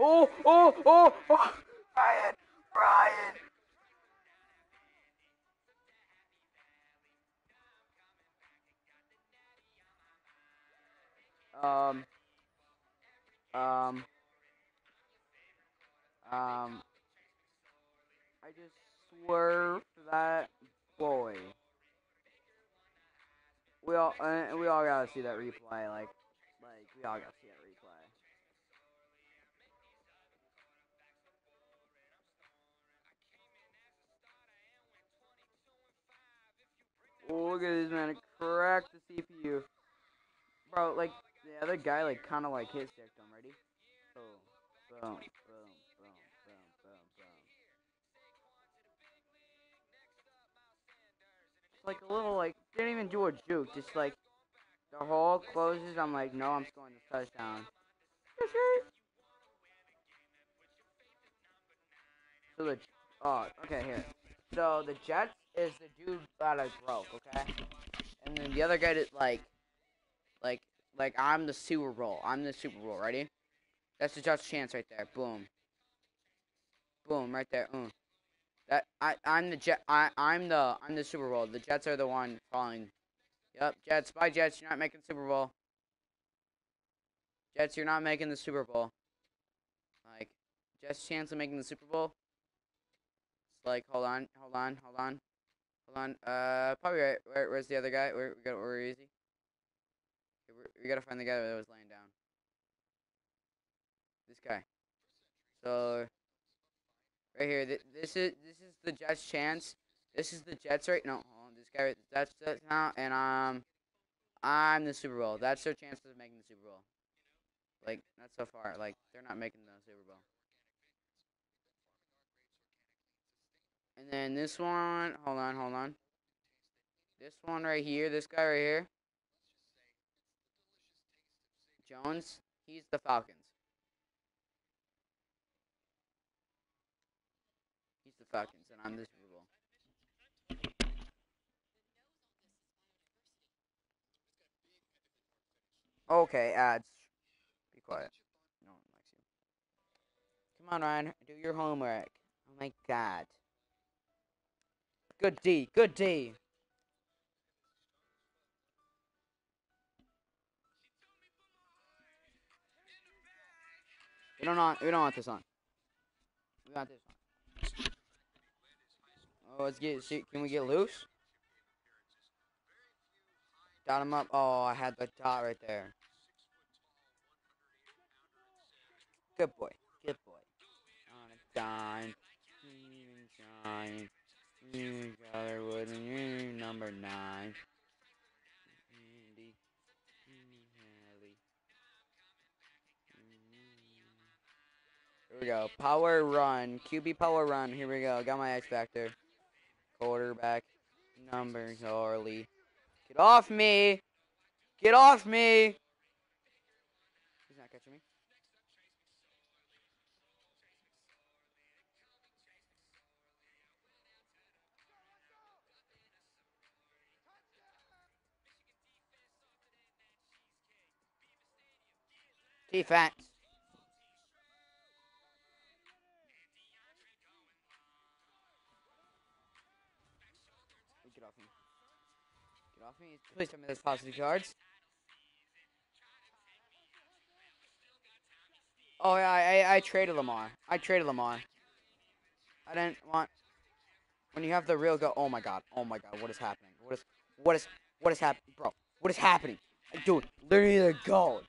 Oh, oh, oh, oh, Ryan! Um, um, um, I just swerved that boy. We all, uh, we all gotta see that replay. Like, like we all gotta see that replay. Look at this man! Crack the CPU, bro. Like the other guy, like kind of like hit sticked him. Ready? Boom, boom, boom, boom, boom, boom, boom. Like a little like didn't even do a juke. Just like the hole closes. I'm like, no, I'm scoring this touchdown. So the oh okay here. So the Jets is the dude that I broke, okay? And then the other guy did like like like I'm the Super Bowl. I'm the Super Bowl, ready? That's the Jets chance right there. Boom. Boom, right there. Mm. That I I'm the Jet I I'm the I'm the Super Bowl. The Jets are the one falling. Yep, Jets. Bye Jets. You're not making Super Bowl. Jets, you're not making the Super Bowl. Like Jets chance of making the Super Bowl. It's like hold on, hold on, hold on. Hold on. Uh probably right. Where, where's the other guy? Where we got where is he? We gotta find the guy that was laying down. This guy. So right here, th- this is this is the Jets' chance. This is the Jets right. No, hold on, this guy. That's that's now, and um, I'm the Super Bowl. That's their chance of making the Super Bowl. Like not so far. Like they're not making the Super Bowl. And then this one. Hold on, hold on. This one right here. This guy right here. Jones. He's the Falcons. He's the Falcons, and I'm the Super Bowl. Okay, ads. Be quiet. No one likes you. Come on, Ryan. Do your homework. Oh my god. Good D. Good D. We don't want. We don't want this on. We want this on. Oh, let's get. See, can we get loose? Dot him up. Oh, I had the dot right there. Good boy. Good boy. On a dime. Even Shine. You and you number nine. Here we go. Power run. QB power run. Here we go. Got my X Factor. Quarterback. Numbers Harley. Get off me! Get off me! He's not catching me. Defense. Please tell me there's positive yards. Oh yeah, I, I I traded Lamar. I traded Lamar. I didn't want when you have the real go. Oh my god. Oh my god. What is happening? What is what is what is happening, bro? What is happening? Dude, literally the goal.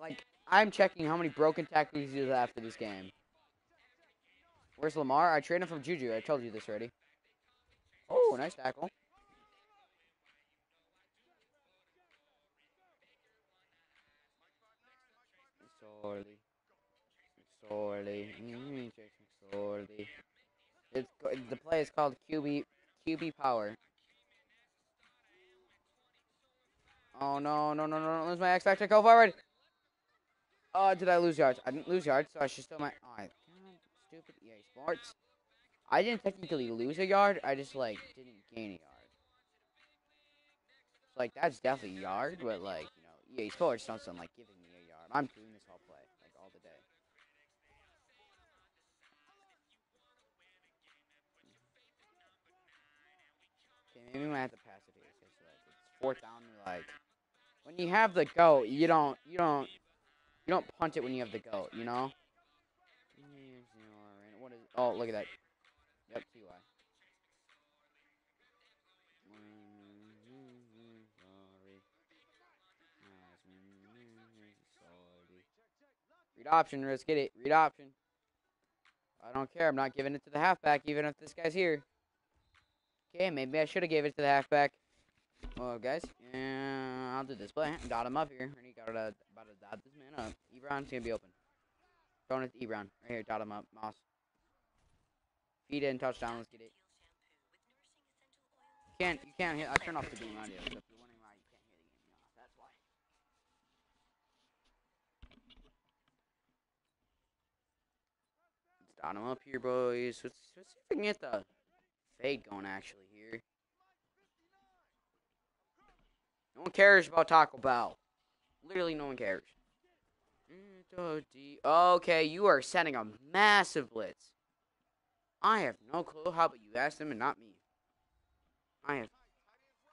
Like I'm checking how many broken tackles he has after this game. Where's Lamar? I traded him from Juju. I told you this already. Oh, nice tackle. Sorely. Sorely. Mm, Jason Sorely. It's the play is called QB QB power. Oh no no no no! no. Lose my X factor. Go forward. Oh, did I lose yards? I didn't lose yards, so I should still my. Oh, God, stupid EA Sports. I didn't technically lose a yard. I just like didn't gain a yard. Like that's definitely yard, but like you know EA Sports don't sound like giving me a yard. I'm doing have to pass it it's, like, it's fourth down. Like when you have the goat, you don't you don't you don't punt it when you have the goat. You know. What is? Oh, look at that. Yep, Ty. Read option, risk get it. Read option. I don't care. I'm not giving it to the halfback, even if this guy's here. Okay, maybe I should have gave it to the halfback. Well, guys, yeah, I'll do this play. Dot him up here. Ready? Got to about to dot this man up. Ebron's gonna be open. Throwing it to Ebron. Right here, dot him up. Moss. Feed in, touchdown. Let's get it. You can't, you can't hit. I turn off the game audio. So if you're wondering why you can't hear the game that's why. Let's dot him up here, boys. Let's, let's see if we can get the fade going actually here. No one cares about Taco Bell. Literally, no one cares. Okay, you are sending a massive blitz. I have no clue. How about you ask them and not me? I have.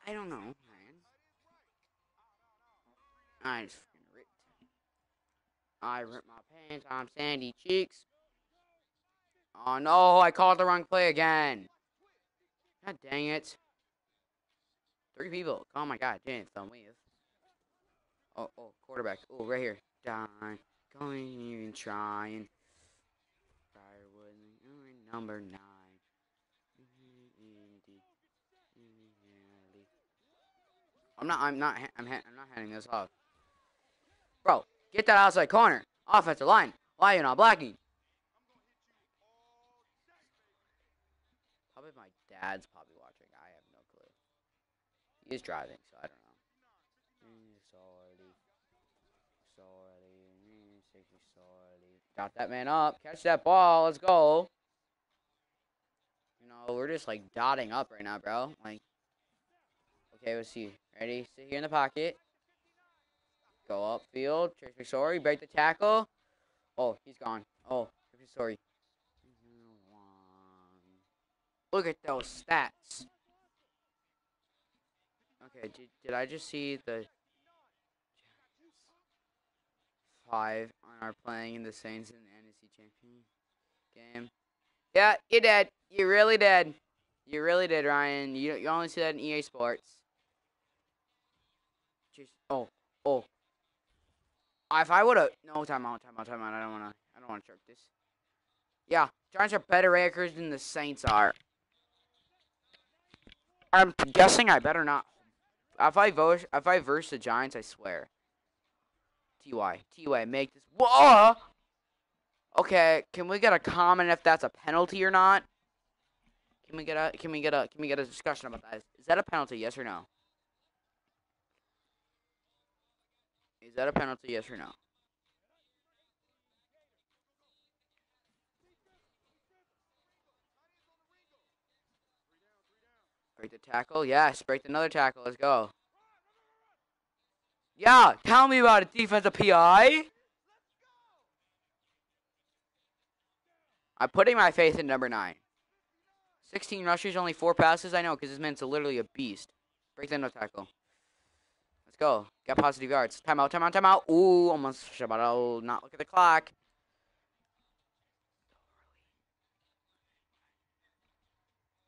I don't know, man. I just ripped. I ripped my pants. I'm sandy cheeks. Oh no, I called the wrong play again. God dang it. Three people. Oh my god, James, I'm with. Oh, oh, quarterback. Oh, right here. Dying. Going even trying. Firewood. Number nine. I'm not. I'm not. I'm. I'm not handing this off. Bro, get that outside corner. Offensive line. Why are you not blocking? Probably my dad's probably watching. I have no clue. He is driving, so I don't know. Got that man up. Catch that ball. Let's go. You know, we're just like dotting up right now, bro. Like, okay, let's see. Ready? Sit here in the pocket. Go upfield. Trace Sorry. Break the tackle. Oh, he's gone. Oh, Sorry. Look at those stats. Okay, did, did I just see the five are playing in the Saints in the NFC Championship game? Yeah, you did. You really did. You really did, Ryan. You you only see that in EA Sports. Just oh oh. If I would have no time out, time out, time out. I don't wanna I don't wanna choke this. Yeah, Giants are better records than the Saints are. I'm guessing I better not. If I vote, if I verse the Giants, I swear. Ty, Ty, make this. Whoa! Okay, can we get a comment if that's a penalty or not? Can we get a can we get a can we get a discussion about that? Is, is that a penalty? Yes or no? Is that a penalty? Yes or no? Break the tackle. Yes, break another tackle. Let's go. Yeah, tell me about it, defensive PI. I'm putting my faith in number nine. 16 rushes, only four passes. I know, because this man's a literally a beast. Break the no tackle. Let's go. Got positive yards. Timeout, timeout, timeout. Ooh, almost I'll Not look at the clock.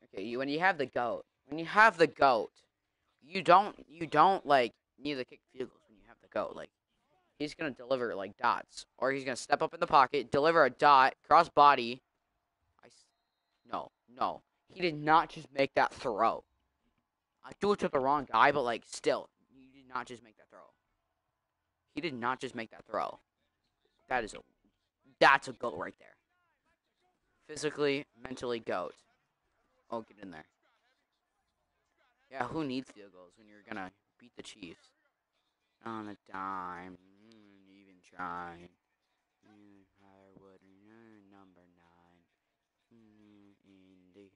Okay, you, when you have the goat, when you have the goat, you don't, you don't like need to kick field goals when you have the goat. Like he's gonna deliver like dots, or he's gonna step up in the pocket, deliver a dot, cross body. I, no, no, he did not just make that throw. I do it to the wrong guy, but like still, he did not just make that throw. He did not just make that throw. That is a, that's a goat right there. Physically, mentally, goat. Oh, get in there. Yeah, who needs field goals when you're gonna beat the Chiefs? On a dime, mm, even trying. Firewood, mm, number nine. Mm, Indy.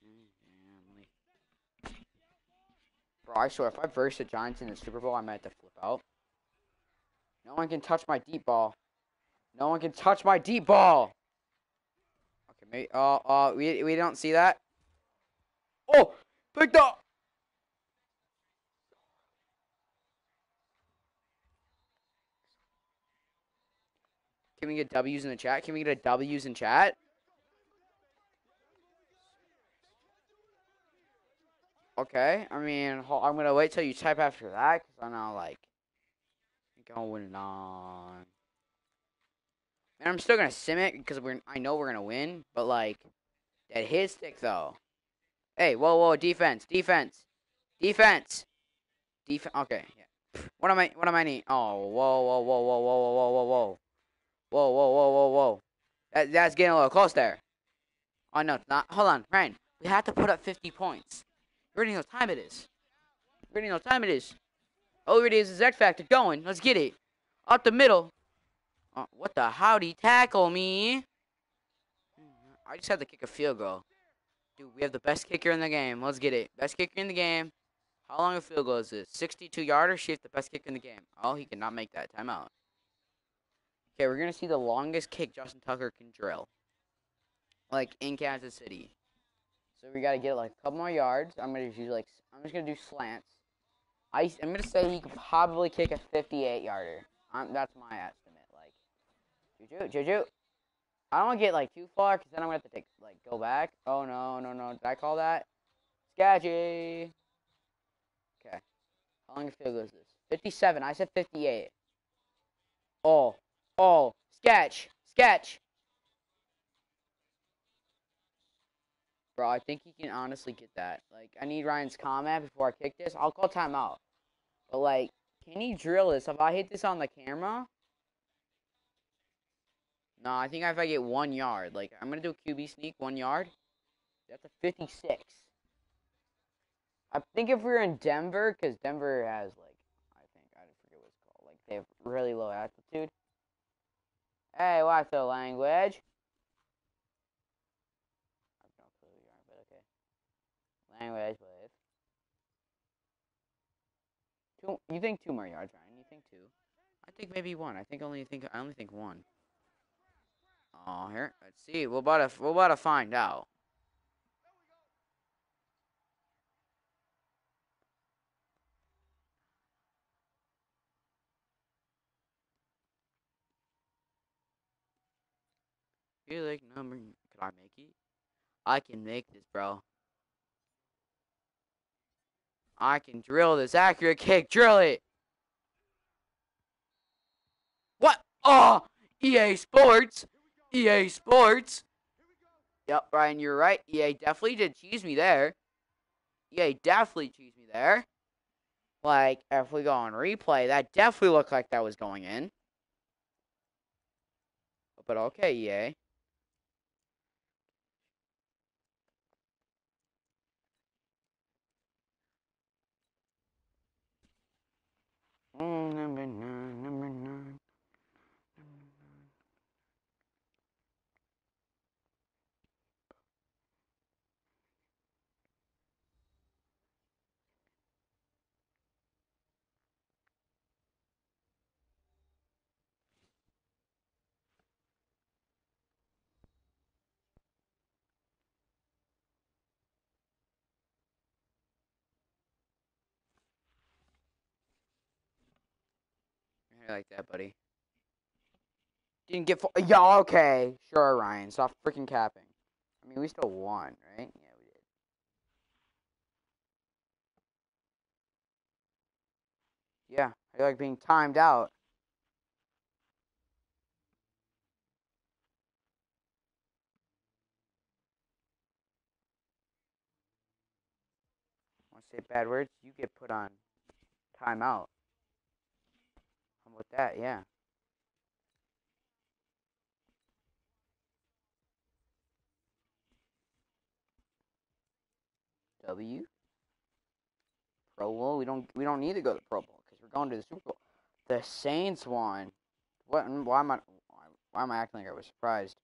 Family. Bro, I swear, if I verse the Giants in the Super Bowl, I might have to flip out. No one can touch my deep ball. No one can touch my deep ball. Okay, maybe. Oh, uh, uh, we we don't see that. Oh, picked up. Can we get W's in the chat? Can we get a W's in chat? Okay, I mean, I'm gonna wait till you type after that because I know like going on. And I'm still gonna sim it because we're I know we're gonna win, but like that hit stick though. Hey, whoa, whoa, defense, defense, defense, defense. Okay, yeah. What am I? What am I need? Oh, whoa, whoa, whoa, whoa, whoa, whoa, whoa, whoa, whoa, whoa, whoa, whoa, whoa. That that's getting a little close there. Oh no, it's not. Hold on, Ryan. We have to put up 50 points. You already know what time it is. You already know what time it is. All it is is X Factor going. Let's get it. Up the middle. Uh, what the howdy tackle me? I just had to kick a field goal. Dude, we have the best kicker in the game. Let's get it. Best kicker in the game. How long a field goal is this? 62 yarder. Shift the best kicker in the game. Oh, he cannot make that. Timeout. Okay, we're gonna see the longest kick Justin Tucker can drill. Like in Kansas City. So we gotta get like a couple more yards. I'm gonna use like I'm just gonna do slants. I, am gonna say he could probably kick a 58 yarder. That's my estimate. Like, juju, juju. I don't want to get like too far because then I'm gonna have to take like go back. Oh no, no, no! Did I call that? Sketchy. Okay. How long a field goal is this? 57. I said 58. Oh, oh, sketch, sketch. Bro, I think he can honestly get that. Like, I need Ryan's comment before I kick this. I'll call timeout. But, like, can he drill this? If I hit this on the camera? No, I think if I get one yard. Like, I'm going to do a QB sneak, one yard. That's a 56. I think if we were in Denver, because Denver has, like, I think, I forget what it's called. Like, they have really low altitude. Hey, what's the language? Language, please. Two, you think two more yards, Ryan? You think two? I think maybe one. I think only think I only think one. Oh, here. Let's see. We're about to we're about to find out. You like number? Can I make it? I can make this, bro. I can drill this accurate kick. Drill it. What? Ah, oh, EA Sports. EA Sports. Yep, Brian, you're right. EA definitely did cheese me there. EA definitely cheese me there. Like, if we go on replay, that definitely looked like that was going in. But okay, EA. Mm, number nine, number nine. I like that, buddy. Didn't get fo- yeah, okay, sure, Ryan. Stop freaking capping. I mean, we still won, right? Yeah, we did. Yeah, I like being timed out. Want to say bad words? You get put on timeout. With that, yeah. W. Pro Bowl. We don't. We don't need to go to the Pro Bowl because we're going to the Super Bowl. The Saints won. What? Why am I? Why am I acting like I was surprised?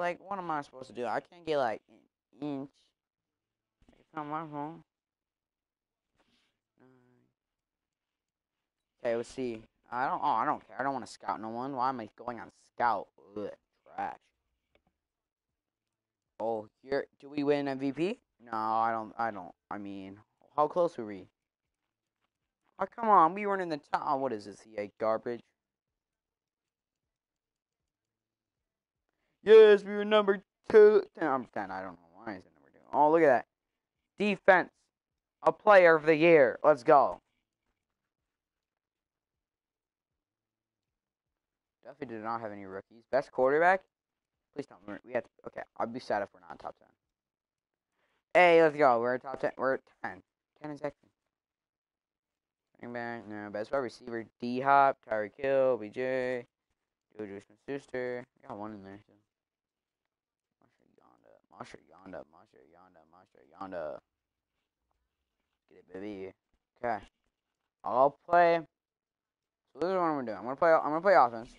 Like, what am I supposed to do? I can't get like an inch. It's not my. Okay, let's see. I don't. Oh, I don't care. I don't want to scout no one. Why am I going on scout? Ugh, trash. Oh, here, do we win MVP? No, I don't. I don't. I mean, how close were we? Oh, come on, we weren't in the top. Oh, what is this? EA garbage. Yes, we were number two. Number ten. I don't know why it number two. Oh, look at that. Defense, a player of the year. Let's go. Definitely did not have any rookies. Best quarterback. Please don't. We we have to, okay. I'll be sad if we're not top ten. Hey, let's go. We're top ten. We're at ten. Ten is excellent. Running no. Best wide receiver: D Hop, Tyreek Hill, BJ, Juju Smith-Schuster. I got one in there too. Marshal Yanda, Marshal Yanda, Marshal Yanda, Get it, baby. Okay. I'll play. So this is what I'm gonna do. I'm gonna play. I'm gonna play offense.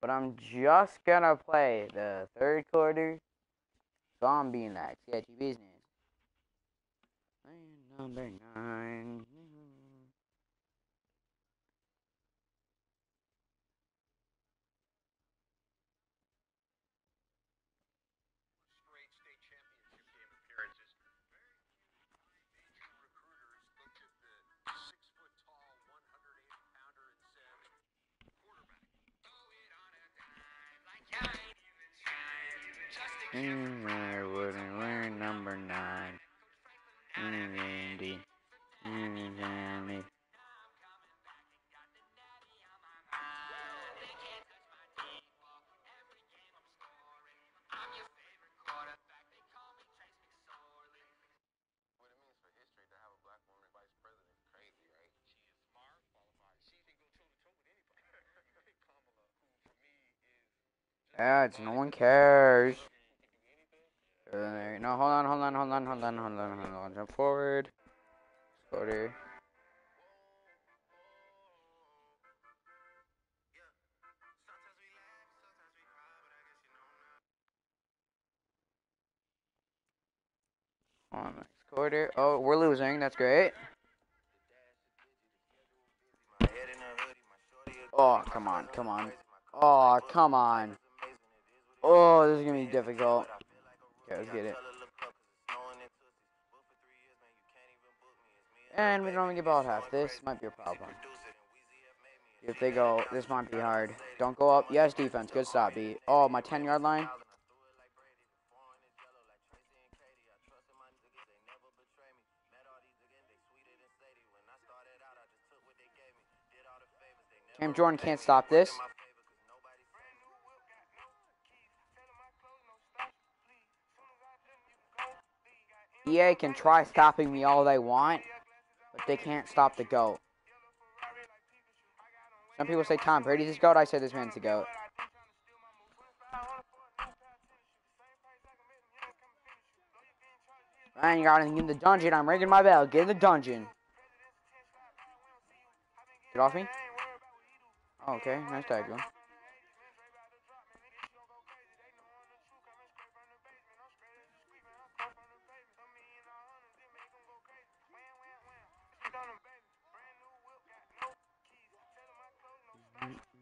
But I'm just gonna play the third quarter zombie next. Yeah, business. Number nine. Mm, I wouldn't wear number nine. Mm, Andy. Mm, Andy. It's no one cares. No, hold on, hold on, hold on, hold on, hold on, hold on. Jump forward. Scooter. On next quarter. Oh, we're losing. That's great. Oh, come on, come on. Oh, come on. Oh, this is gonna be difficult. Okay, let's get it. And we don't even get ball half. This might be a problem. If they go, this might be hard. Don't go up. Yes, defense. Good stop, B. Oh, my 10 yard line. Cam Jordan can't stop this. EA can try stopping me all they want, but they can't stop the GOAT. Some people say Tom Brady's his GOAT, I say this man's the GOAT. Man, you got anything in the dungeon, I'm ringing my bell. Get in the dungeon. Get off me. Oh, okay, nice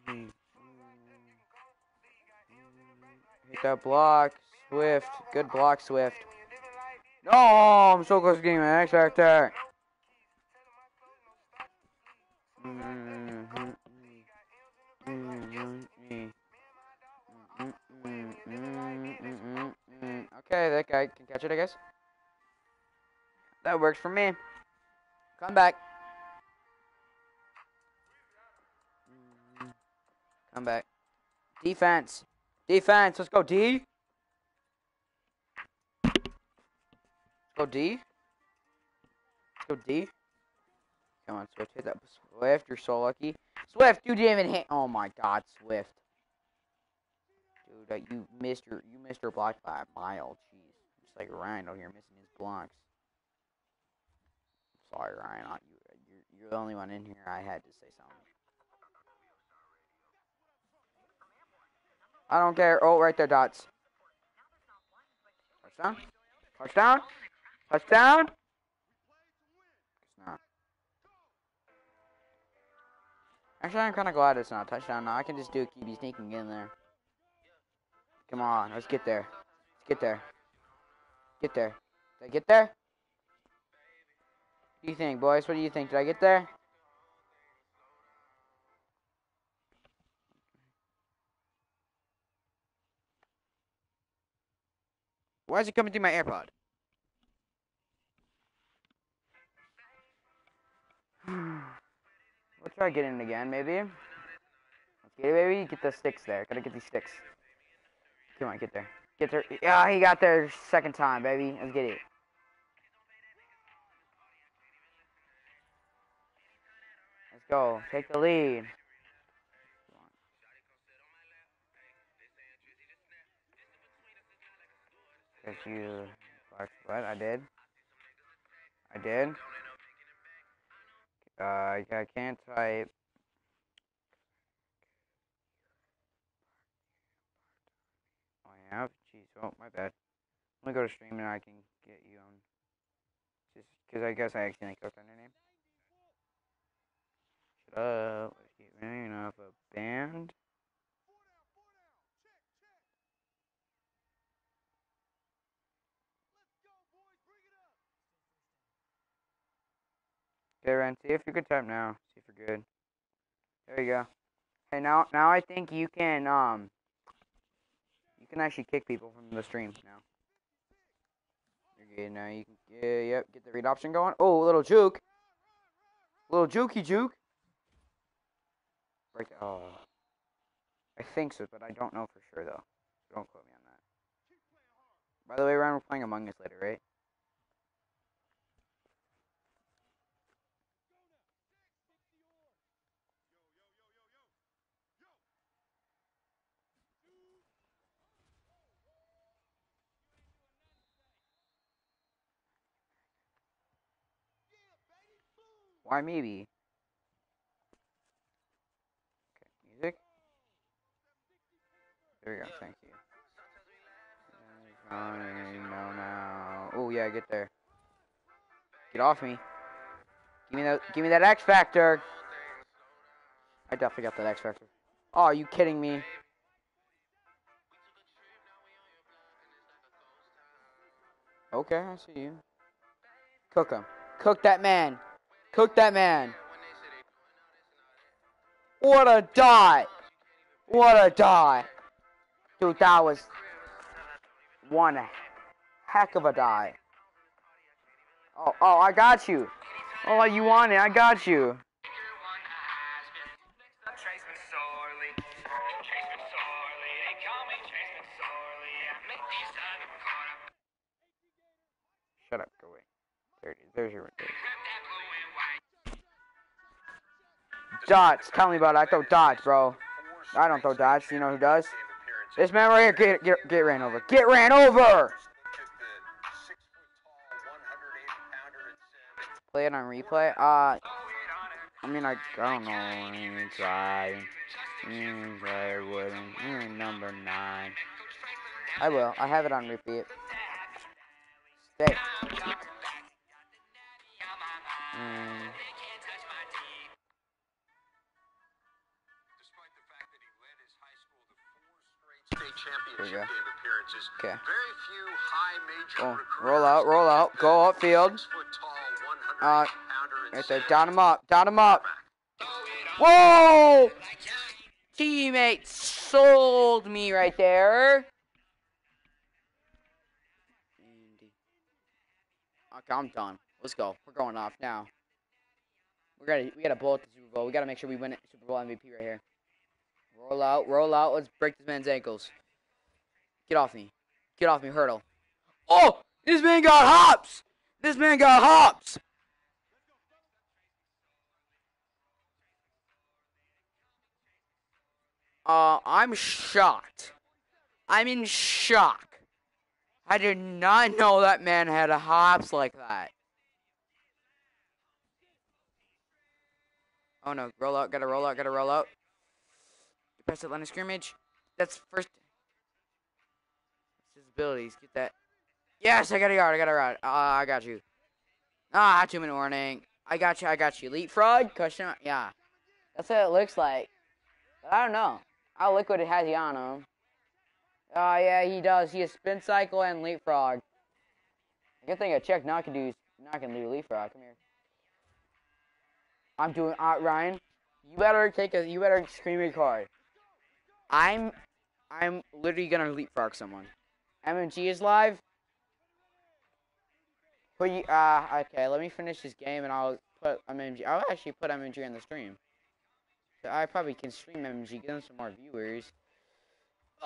tackle. Hit that block, Swift. Good block, Swift. No, oh, I'm so close to getting my X Factor. Okay, that guy can catch it, I guess. That works for me. Come back. Come back. Defense. Defense. Let's go, D. Let's go, D. Let's go, D. Come on, Swift. Hit that. Swift, you're so lucky. Swift, you didn't even hit. Oh my God, Swift. Dude, uh, you missed your you missed your block by a mile. Jeez, just like Ryan over here missing his blocks. Sorry, Ryan. You, you're, you're the only one in here. I had to say something. I don't care. Oh, right there, dots. Touchdown. Touchdown. Touchdown. Actually, I'm kind of glad it's not touchdown now. I can just do a QB sneaking in there. Come on, let's get there. Let's Get there. Get there. Did I get there? What do you think, boys? What do you think? Did I get there? Why is it coming through my AirPod? we'll try getting it again, maybe. Let's get it, baby. Get the sticks there. Gotta get these sticks. Come on, get there. Get there. Yeah, he got there second time, baby. Let's get it. Let's go. Take the lead. You what I did. I did. Uh, I can't type. Oh, I have. Jeez. Oh, my bad. Let me go to stream and I can get you on. Just because I guess I accidentally clicked on your name. Shut up. Let's get running off a band. Okay, Ren, see if you can type now. See if you're good. There you go. Hey, now, now I think you can, um, you can actually kick people from the stream now. You're good now. You can, yeah, yep, get the read option going. Oh, little juke. Little jukey juke. Right there. Oh. I think so, but I don't know for sure, though. Don't quote me on that. By the way, Ryan, we're playing Among Us later, right? Why maybe? Okay, music. There we go, thank you. No, now. Oh yeah, get there. Get off me. Give me that. Give me that X Factor. I definitely got that X Factor. Oh, are you kidding me? Okay, I see you. Cook him. Cook that man. Cook that man. What a dot. What a dot. Dude, that was one heck of a die. Oh, oh, I got you. Oh, you want it? I got you. Shut up, go away. There it is. There's your there. Dots. Tell me about it. I throw dots, bro. I don't throw dots. You know who does? This man right here. Get, get, get ran over. Get ran over! Play it on replay? Uh, I mean, I, I don't know. I mean, try. Mm, try wouldn't. Mm, number nine. I will. I have it on repeat. Stay. There you go. Okay. very few high Oh, roll out, roll out, go upfield. Uh, right there, down him up, down him up. Whoa! Teammate sold me right there. Okay, I'm done. Let's go. We're going off now. We gotta we gotta blow up the Super Bowl. We gotta make sure we win it. Super Bowl MVP right here. Roll out, roll out. Let's break this man's ankles. Get off me. Get off me, hurdle. Oh! This man got hops! This man got hops! Uh, I'm shocked. I'm in shock. I did not know that man had hops like that. Oh no, roll out, gotta roll out, gotta roll out. Press the line of scrimmage. That's first. Abilities. Get that. Yes, I got a yard, I got a yard. Uh, I got you. Ah, two minute warning. I got you, I got you. Leapfrog? Question? Yeah. That's what it looks like. But I don't know. Look what it has you on him. Oh yeah, he does. He has spin cycle and leapfrog. Good thing I checked. Not can do. Not can do leapfrog. Come here. I'm doing. Uh, Ryan, you better take a. You better scream your card. I'm. I'm literally gonna leapfrog someone. MMG is live. Put you. Uh. Okay. Let me finish this game and I'll put MMG. I'll actually put MMG in the stream. So I probably can stream MMG. Get them some more viewers.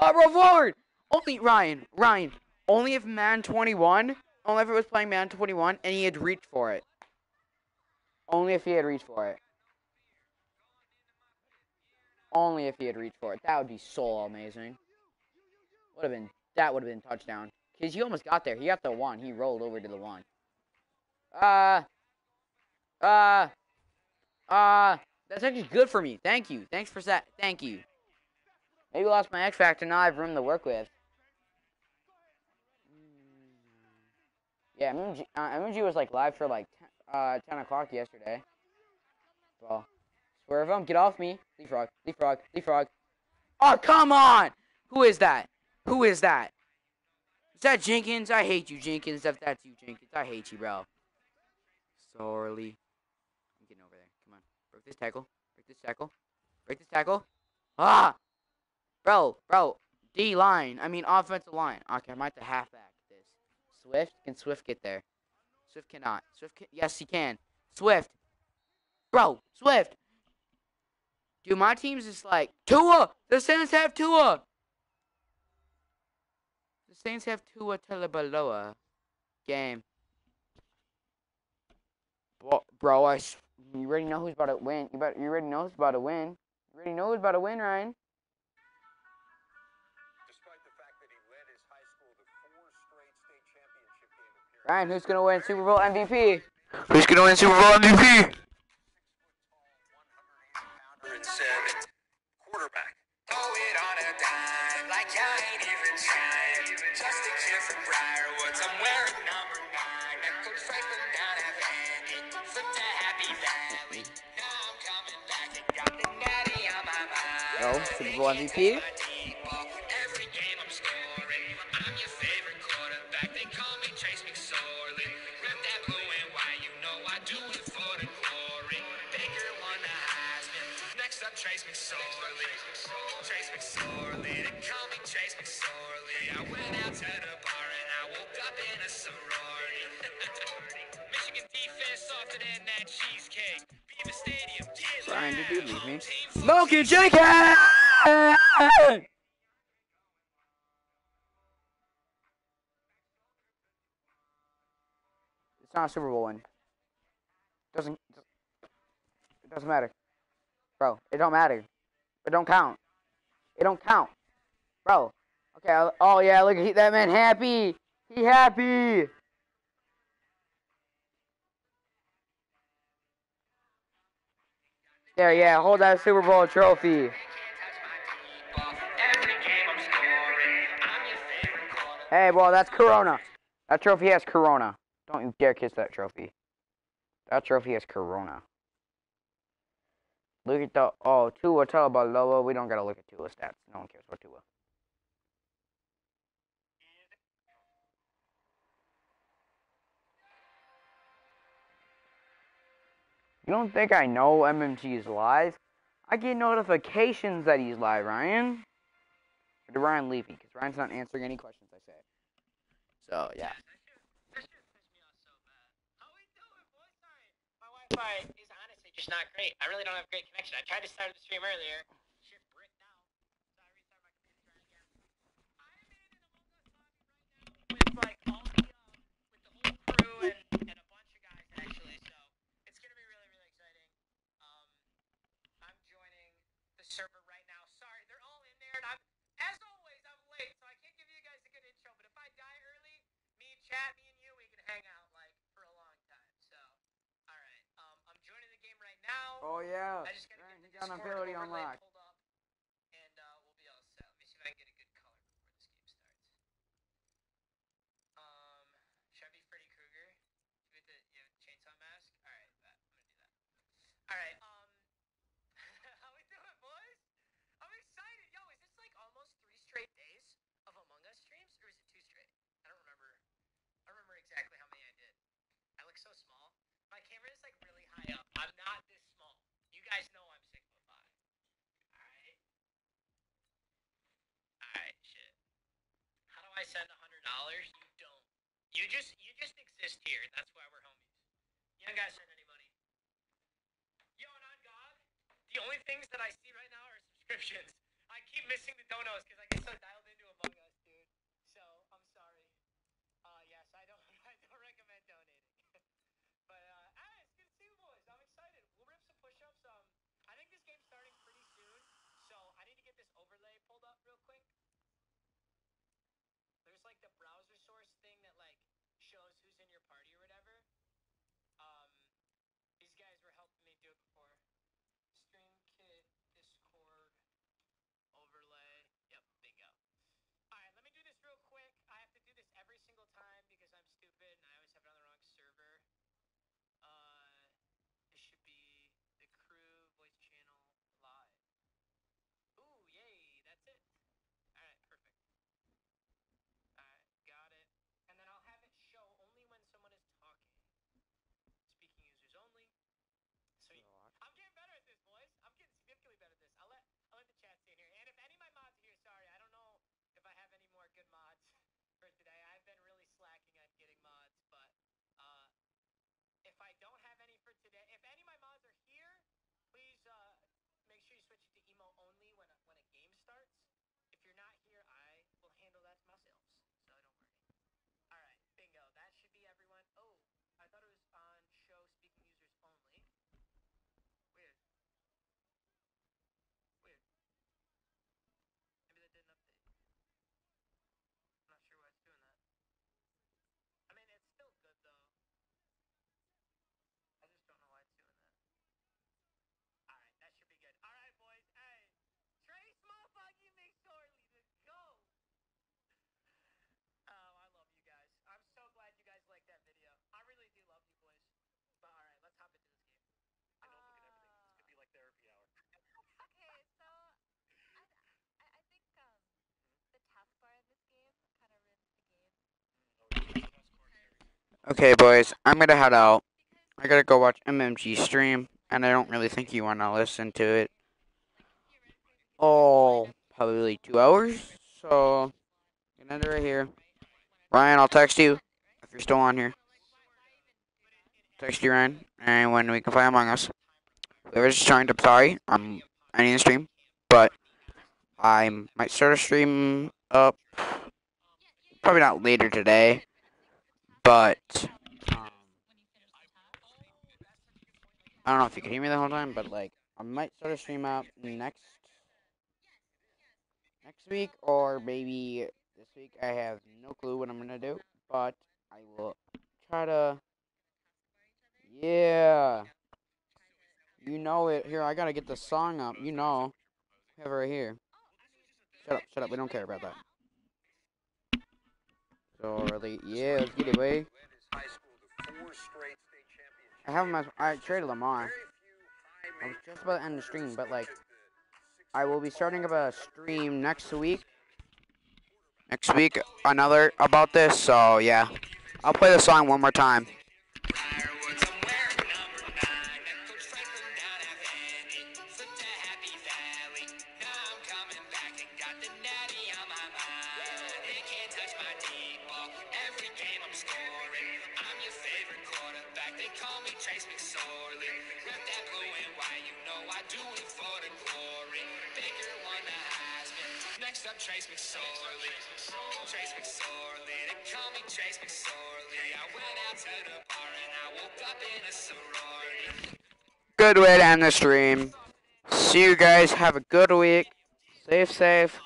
Uh, roll forward! Only Ryan, Ryan, only if man 21, only if it was playing man 21 and he had reached for it. Only if he had reached for it. Only if he had reached for it. That would be so amazing. Would have been that would have been touchdown. Cause he almost got there. He got the one. He rolled over to the one. Uh uh uh that's actually good for me. Thank you. Thanks for that. Thank you. Maybe lost my X Factor, now I have room to work with. Yeah, MMG, uh, MMG was like live for like 10, uh, 10 o'clock yesterday. Well, swerve him, get off me. Leapfrog, leapfrog, leapfrog. Oh, come on! Who is that? Who is that? Is that Jenkins? I hate you, Jenkins. If that's you, Jenkins, I hate you, bro. Sorely. I'm getting over there. Come on. Break this tackle. Break this tackle. Break this tackle. Ah! Bro, bro, D line. I mean offensive line. Okay, I might have to halfback this. Swift can Swift get there? Swift cannot. Swift can. Yes, he can. Swift. Bro, Swift. Dude, my team's just like Tua. The Saints have Tua. The Saints have Tua Tagovailoa. Game. Bro, bro, I. You already know who's about to win. You bet. You already know who's about to win. You already know who's about to win, Ryan. Ryan, who's gonna win Super Bowl MVP? Who's gonna win Super Bowl MVP? Quarterback. I ain't even trying. Just a kid from Briar Woods, I'm wearing number nine. Franklin down at Vandy, flipped to Happy Valley. Now I'm coming back and got the natty on my mind. Oh, no, Bowl MVP. Ryan, did you leave me? Smokey Jenkins! It's not a Super Bowl win. Doesn't it doesn't matter. Bro, it don't matter. It don't count. It don't count. Bro. Okay, oh yeah, look at that man happy. He happy. Yeah, hold that Super Bowl trophy. Hey, bro, that's Corona. That trophy has Corona. Don't you dare kiss that trophy. That trophy has Corona. Look at the oh Tua Tagovailoa. We don't gotta look at Tua's stats. No one cares about Tua. You don't think I know MMG is live? I get notifications that he's live, Ryan. Or did Ryan me? Because Ryan's not answering any questions I say. So, yeah. Wi-Fi is honestly just not great. I really don't have great connection. I tried to start the stream earlier. So I restarted my computer again. I'm in an right now with like the uh, with the whole crew and, and a bunch of guys actually. So it's gonna be really really exciting. Um, I'm joining the server right now. Sorry, they're all in there, and I'm as always I'm late, so I can't give you guys a good intro. But if I die early, me and chat, me and you, we can hang out like for a long time. So. Alright, um, I'm joining the game right now. Oh, yeah. I just gotta Ryan, get he the got an ability unlocked. send a hundred dollars, you don't. You just you just exist here. That's why we're homies. You don't gotta send any money. Yo, and on God, the only things that I see right now are subscriptions. I keep missing the donos because I get so dialed. The browser source thing that like shows who's in your party or whatever. Um, these guys were helping me do it before. Stream kit, Discord, overlay. Yep, bingo. Alright, let me do this real quick. I have to do this every single time because I'm stupid and I always have it on the wrong server. Uh, this should be the crew voice channel live. Ooh, yay, that's it. Alright, perfect. Alright, got it. And then I'll have it show only when someone is talking. Speaking users only. Sweet. I'm getting better at this, boys. I'm getting significantly better at this. I'll let I'll let the chat stay in here. And if any of my mods are here, sorry, I don't know if I have any more good mods for today. I've been really slacking on getting mods, but uh, if I don't have any for today, if any of my mods are here, please uh, make sure you switch it to emo only when a, when a game starts. If you're not here, I will handle that myself, so don't worry. All right, bingo. That should be everyone. Oh, I thought it was on show speaking users only. Weird. Weird. Maybe that didn't update. I'm not sure why it's doing that. I mean, it's still good though. I just don't know why it's doing that. Alright, that should be good. Alright, boys. Hey, Trey Smallbuggy McSorley, let's go. Oh, I love you guys. I'm so glad you guys liked that video. I really do love you boys. But alright, let's hop into this game. I know, look at everything. This could be like therapy hour. Okay, so I, I, I think um, the taskbar in this game kind of ruins the game. Okay, boys, I'm gonna head out. I gotta go watch MMG stream, and I don't really think you wanna listen to it. Oh, probably two hours. So, gonna end it right here. Ryan, I'll text you if you're still on here. Text you, Ryan, and when we can play Among Us. Whoever's trying to sorry, I'm ending the stream, but I might start a stream up. Probably not later today, but I don't know if you can hear me the whole time, but like I might start a stream up next next week or maybe this week. I have no clue what I'm gonna do, but I will try to. Yeah, you know it. Here, I gotta get the song up. You know, have it right here. Shut up, shut up. We don't care about that. So really, yeah, let's get it. I have my. I traded Lamar. I was just about to end the stream, but like, I will be starting up a stream next week. Next week, another about this. So yeah, I'll play the song one more time. Good way to end the stream. See you guys. Have a good week. Safe, safe.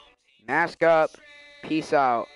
Mask up. Peace out.